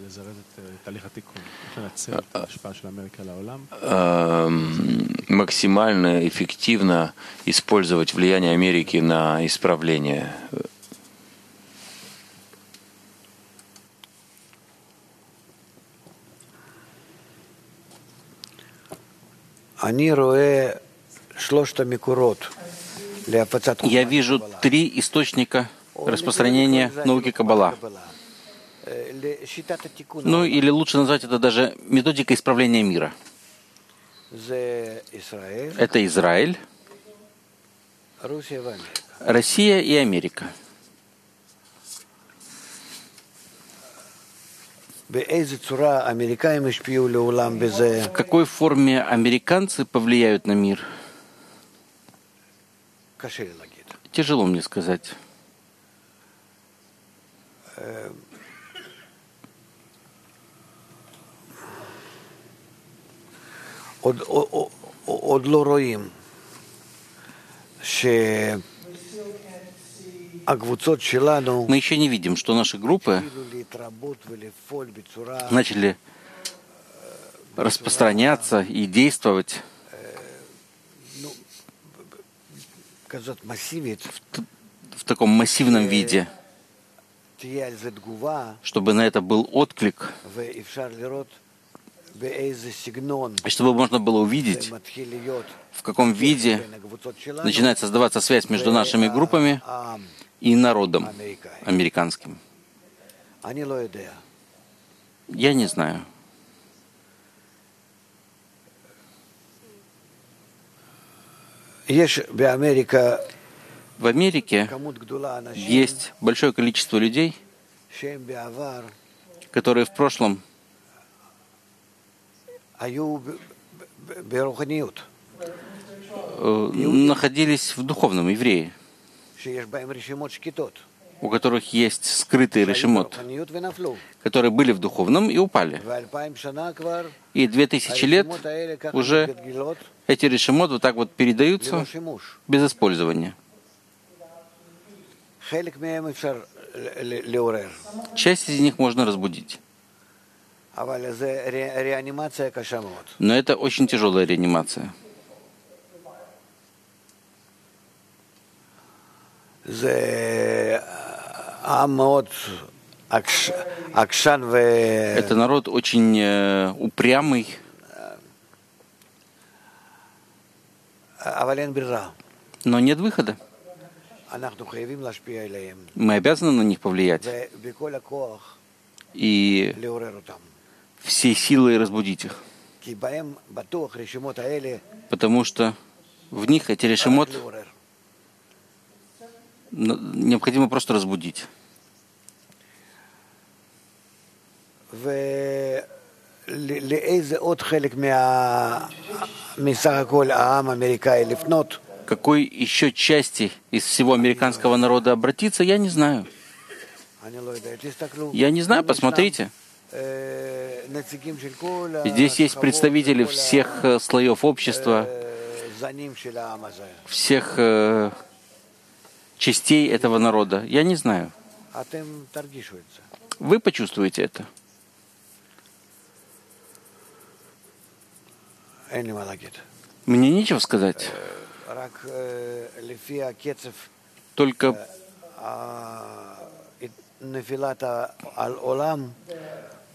כדי לזרז את אה, תהליך התיקון? איך לנצל את ההשפעה של אמריקה על העולם? эм, максимально эффективно использовать влияние Америки на исправление. אני רואה שלושת המקורות להפצת Я חוכמת вижу קבלה. три источника распространения науки Каббала. Ну или лучше назвать это даже методикой исправления мира. Это Израиль, Россия и Америка. В какой форме американцы повлияют на мир? Тяжело мне сказать. עוד, עוד, עוד- עוד לא רואים שהקבוצות שלנו Мы еще не видим, что наши группы התחילו להתרבות ולפעול בצורה начали распространяться и действовать כזאת מסיבית, в таком массивном виде, תהיה על זה תגובה, чтобы на это был отклик, и чтобы можно было увидеть, в каком виде начинает создаваться связь между нашими группами и народом американским. Я не знаю. В Америке есть большое количество людей, которые в прошлом Э, находились в духовном евреи, у которых есть скрытый решимот, которые были в духовном и упали. И две тысячи лет уже эти решимот вот так вот передаются без использования. Часть из них можно разбудить. Но это очень тяжелая реанимация. Это народ очень э, упрямый. Но нет выхода. Мы обязаны на них повлиять. И всей силой разбудить их. Потому что в них эти решимот необходимо просто разбудить. Какой еще части из всего американского народа обратиться, я не знаю. Я не знаю, посмотрите. Здесь есть представители всех э, слоев общества, всех э, частей этого народа. Я не знаю. Вы почувствуете это. Мне нечего сказать. Только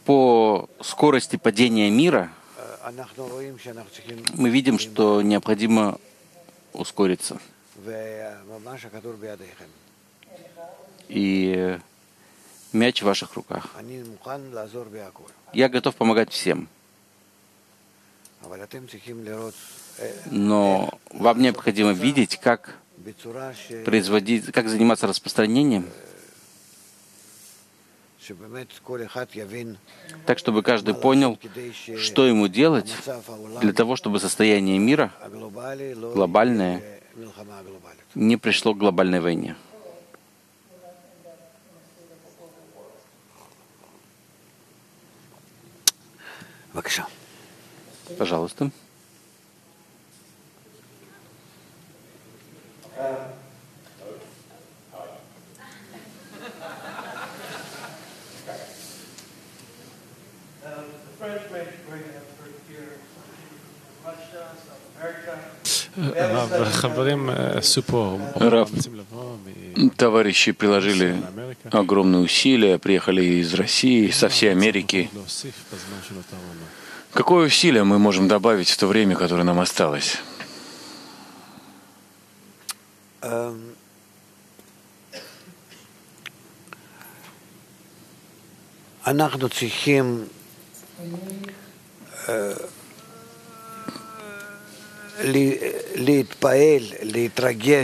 по скорости падения мира мы видим, что необходимо ускориться. И мяч в ваших руках. Я готов помогать всем. Но вам необходимо видеть, как производить, как заниматься распространением так, чтобы каждый понял, что ему делать для того, чтобы состояние мира глобальное не пришло к глобальной войне. Пожалуйста. Эм, מ- Товарищи приложили огромные усилия, приехали из России, со всей Америки. להוסיף בזמן שנותר לנו. Какое усилие мы можем добавить в то время, которое нам осталось? אמ, אנחנו צריכים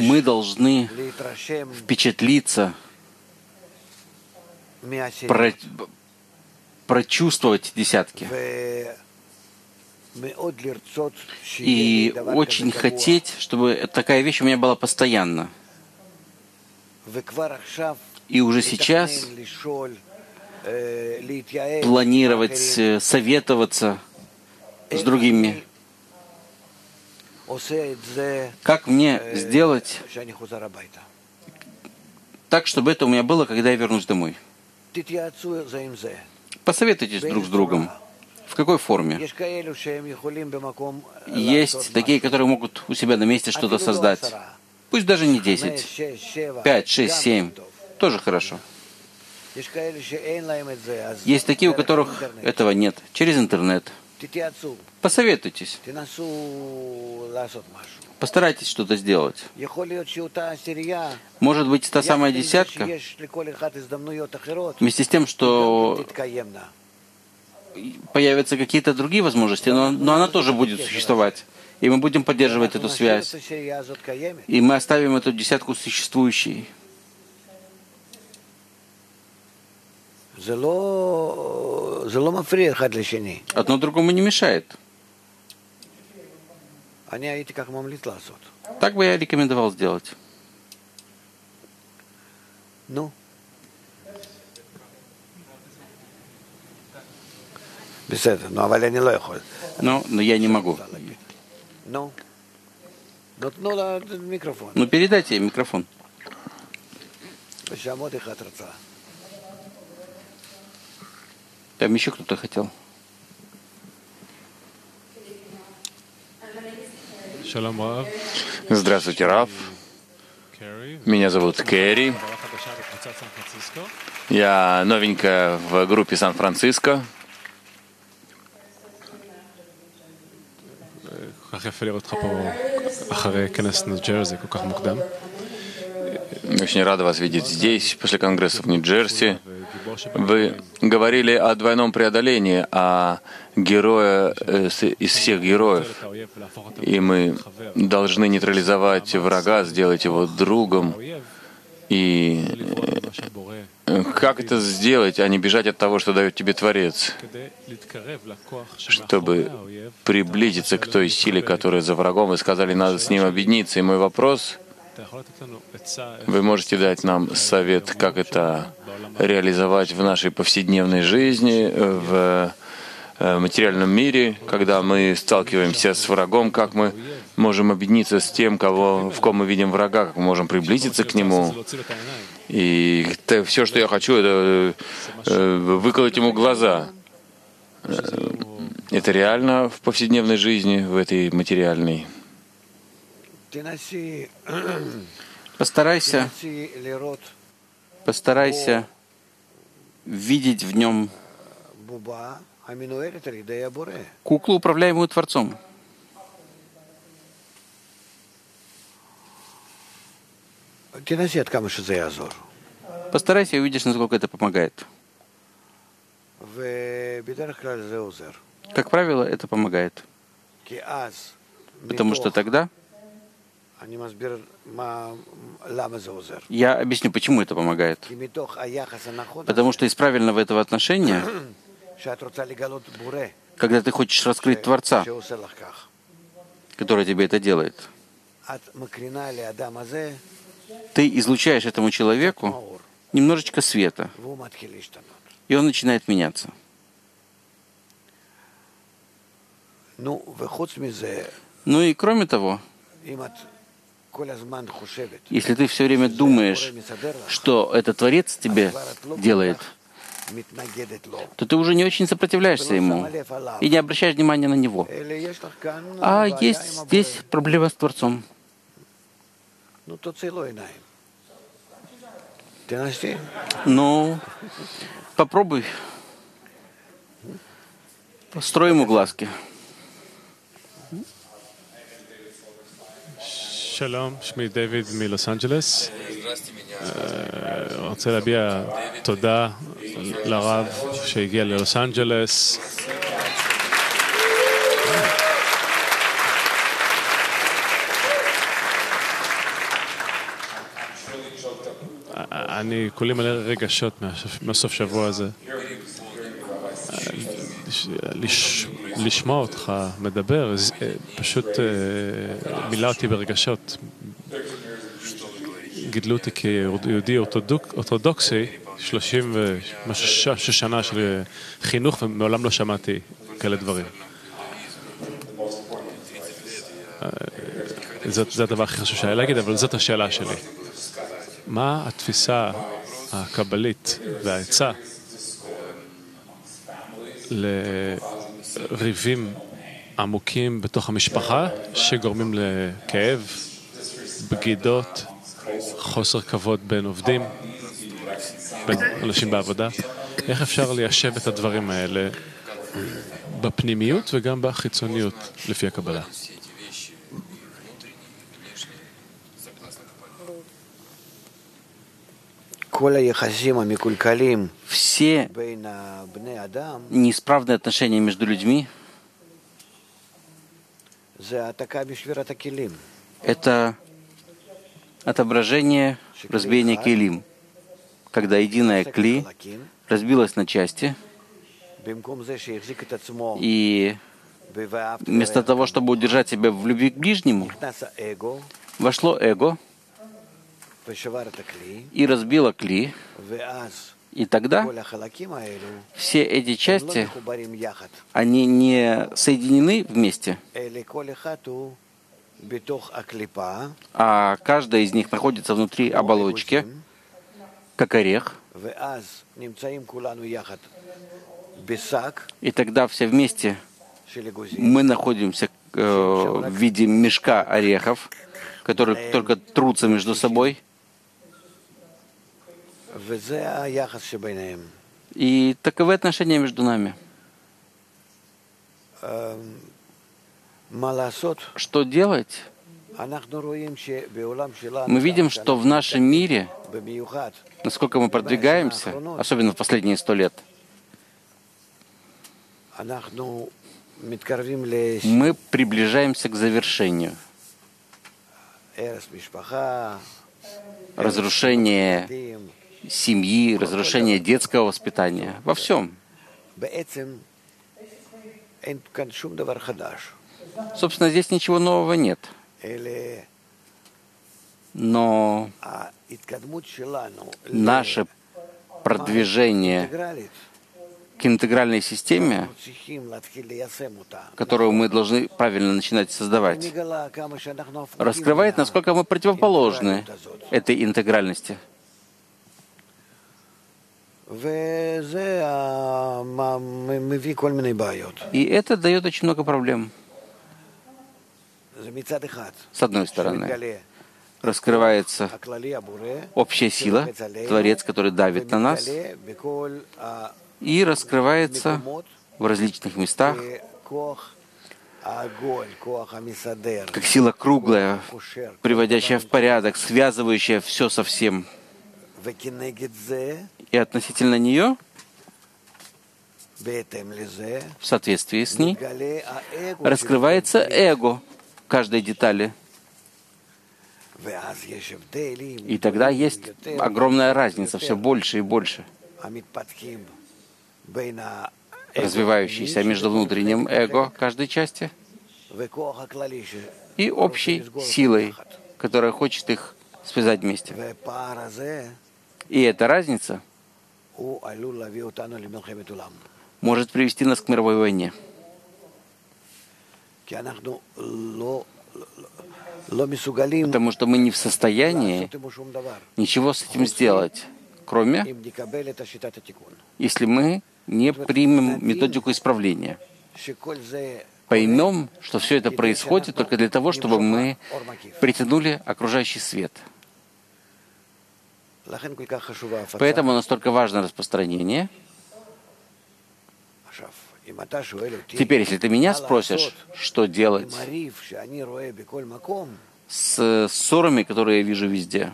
мы должны впечатлиться, про, прочувствовать десятки. И очень хотеть, чтобы такая вещь у меня была постоянно. И уже сейчас планировать, э, советоваться с другими. Как мне сделать так, чтобы это у меня было, когда я вернусь домой? Посоветуйтесь друг с другом. В какой форме? Есть такие, которые могут у себя на месте что-то создать. Пусть даже не 10. 5, 6, 7. Тоже хорошо. Есть такие, у которых этого нет. Через интернет. Посоветуйтесь. Постарайтесь что-то сделать. Может быть, та самая десятка, вместе с тем, что появятся какие-то другие возможности, но, но она тоже будет существовать. И мы будем поддерживать эту связь. И мы оставим эту десятку существующей. Одно другому не мешает. Так бы я рекомендовал сделать. Ну. Без этого, Ну, а не лехоль. Ну, но я не могу. Ну. Ну, ну передайте ей микрофон. Там еще кто-то хотел. Здравствуйте, Раф. Меня зовут Кэрри. Я новенькая в группе Сан-Франциско. Очень рада вас видеть здесь, после конгресса в Нью-Джерси. Вы говорили о двойном преодолении, о герое э, из всех героев. И мы должны нейтрализовать врага, сделать его другом. И э, как это сделать, а не бежать от того, что дает тебе Творец, чтобы приблизиться к той силе, которая за врагом, и сказали, надо с ним объединиться. И мой вопрос вы можете дать нам совет, как это реализовать в нашей повседневной жизни, в э, материальном мире, когда мы сталкиваемся с врагом, как мы можем объединиться с тем, кого, в ком мы видим врага, как мы можем приблизиться к нему. И те- все, что я хочу, это э, выколоть ему глаза. Э, Это реально в повседневной жизни, в этой материальной. Постарайся, постарайся видеть в нем куклу, управляемую Творцом. Постарайся и увидишь, насколько это помогает. Как правило, это помогает. Потому что тогда я объясню, почему это помогает. Потому что из правильного этого отношения, когда ты хочешь раскрыть Творца, который тебе это делает, ты излучаешь этому человеку немножечко света, и он начинает меняться. Ну, ну и кроме того, если ты все время думаешь, что это Творец тебе делает, то ты уже не очень сопротивляешься ему и не обращаешь внимания на него. А есть здесь проблема с Творцом. Ну, ну попробуй. построим у глазки. שלום, שמי דיוויד מלוס אנג'לס. אה, רוצה להביע תודה לרב שהגיע ללוס אנג'לס. אני כולי מלא רגשות מהסוף שבוע הזה. לש- לש- לשמוע אותך מדבר, זה- פשוט אה, מילא אותי ברגשות. גידלו אותי כיהודי אורתודוק, אורתודוקסי, 30 ומשהו שנה של חינוך, ומעולם לא שמעתי כאלה דברים. אה, זה הדבר הכי חשוב שהיה להגיד, אבל זאת השאלה שלי. מה התפיסה הקבלית והעצה לריבים עמוקים בתוך המשפחה שגורמים לכאב, בגידות, חוסר כבוד בין עובדים, בין אנשים בעבודה. איך אפשר ליישב את הדברים האלה בפנימיות וגם בחיצוניות לפי הקבלה? все неисправные отношения между людьми. Это отображение разбиения келим, когда единая кли разбилась на части, и вместо того, чтобы удержать себя в любви к ближнему, вошло эго — и разбила кли, и тогда все эти части, они не соединены вместе, а каждая из них находится внутри оболочки, как орех. И тогда все вместе мы находимся э, в виде мешка орехов, которые только трутся между собой. И таковы отношения между нами. Что делать? Мы видим, что в нашем мире, насколько мы продвигаемся, особенно в последние сто лет, мы приближаемся к завершению. Разрушение семьи, разрушение детского воспитания, во всем. Собственно, здесь ничего нового нет. Но наше продвижение к интегральной системе, которую мы должны правильно начинать создавать, раскрывает, насколько мы противоположны этой интегральности. И это дает очень много проблем. С одной стороны, раскрывается общая сила, Творец, который давит на нас, и раскрывается в различных местах, как сила круглая, приводящая в порядок, связывающая все со всем и относительно нее в соответствии с ней раскрывается эго каждой детали. И тогда есть огромная разница, все больше и больше, развивающаяся между внутренним эго каждой части и общей силой, которая хочет их связать вместе. И эта разница — может привести нас к мировой войне. Потому что мы не в состоянии ничего с этим сделать, кроме если мы не примем методику исправления. Поймем, что все это происходит только для того, чтобы мы притянули окружающий свет – Поэтому настолько важно распространение. Теперь, если ты меня спросишь, что делать э, с ссорами, которые я вижу везде,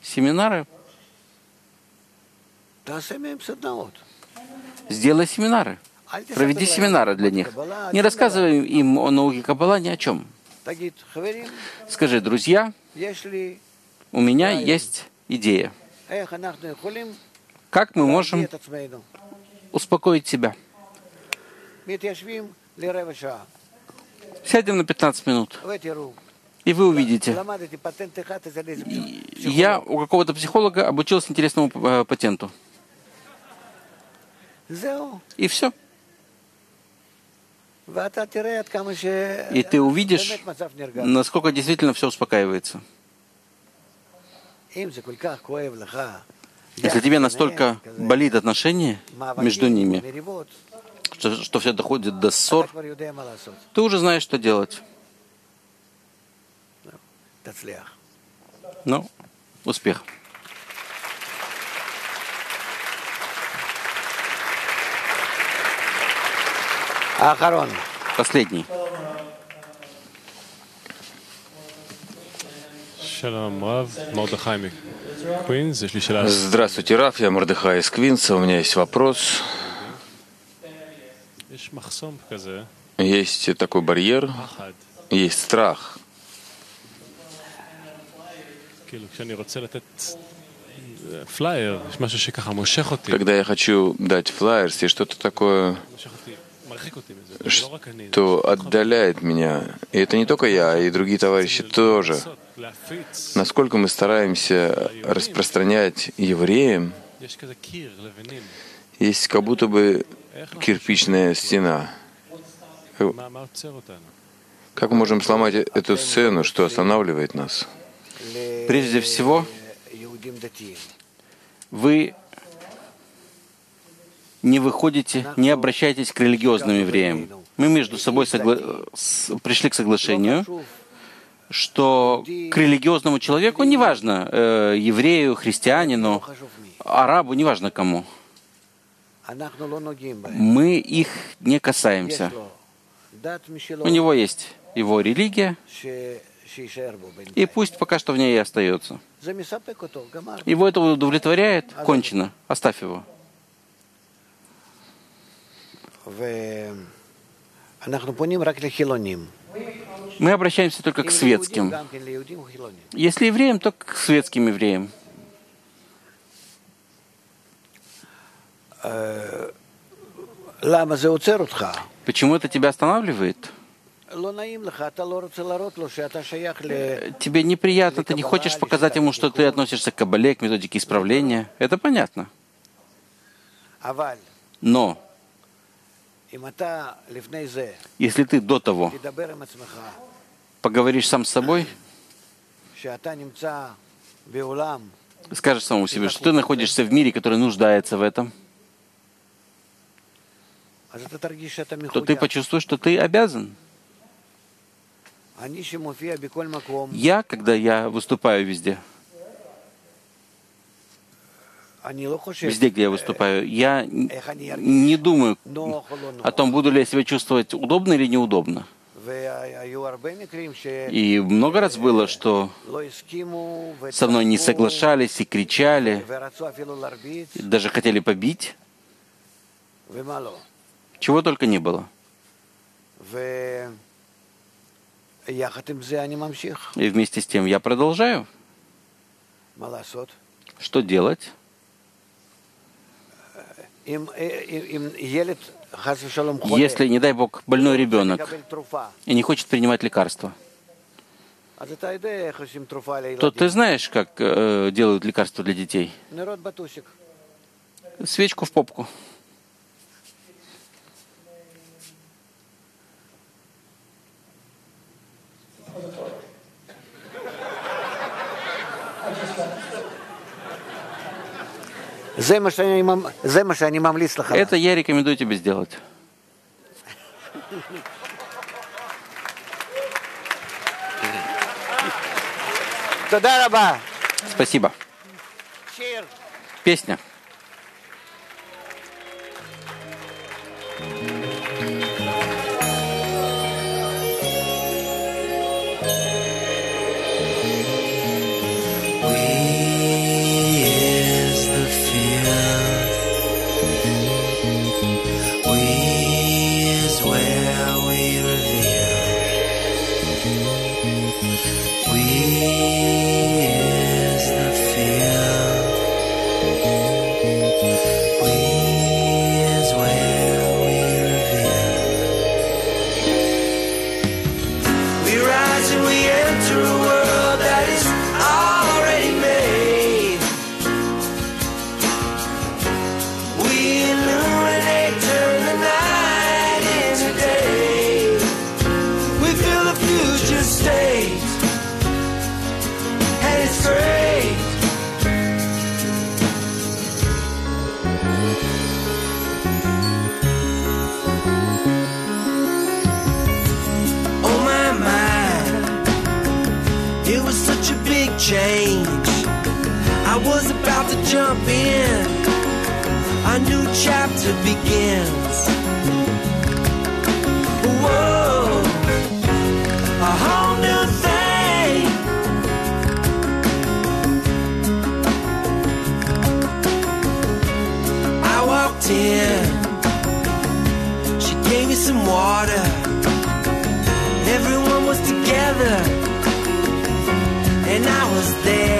семинары, сделай семинары, проведи семинары для них. Не рассказывай им о науке Каббала ни о чем. Скажи, друзья, у меня есть идея. Как мы можем успокоить себя? Сядем на 15 минут. И вы увидите. Я у какого-то психолога обучился интересному э, патенту. И все. И ты увидишь, насколько действительно все успокаивается. Если тебе настолько болит отношение между ними, что, что все доходит до ссор, ты уже знаешь, что делать. Ну, успех. Ахарон. Последний. Здравствуйте, Раф, я Мордыхай из Квинса. У меня есть вопрос. Есть такой барьер, есть страх. Когда я хочу дать флайерс, есть что-то такое, что отдаляет меня. И это не только я, и другие товарищи тоже. Насколько мы стараемся распространять евреям, есть как будто бы кирпичная стена. Как мы можем сломать эту сцену, что останавливает нас? Прежде всего, вы не выходите, не обращайтесь к религиозным евреям. Мы между собой согла... пришли к соглашению, что к религиозному человеку, неважно, э, еврею, христианину, арабу, неважно кому, мы их не касаемся. У него есть его религия, и пусть пока что в ней и остается. Его это удовлетворяет, кончено, оставь его. Мы обращаемся только к светским. Если евреям, то к светским евреям. Почему это тебя останавливает? Э, тебе неприятно, ты не хочешь показать ему, что ты относишься к кабале, к методике исправления. Это понятно. Но если ты до того поговоришь сам с собой, скажешь самому себе, что ты находишься в мире, который нуждается в этом, то ты почувствуешь, что ты обязан. Я, когда я выступаю везде, везде, где я выступаю, я не думаю о том, буду ли я себя чувствовать удобно или неудобно. И много раз было, что со мной не соглашались и кричали, даже хотели побить. Чего только не было. И вместе с тем я продолжаю. Что делать? Если, не дай Бог, больной ребенок и не хочет принимать лекарства, то ты знаешь, как э, делают лекарства для детей? Свечку в попку. Это я рекомендую тебе сделать. Спасибо. Песня. Jump in. A new chapter begins. Whoa, a whole new thing. I walked in. She gave me some water. Everyone was together, and I was there.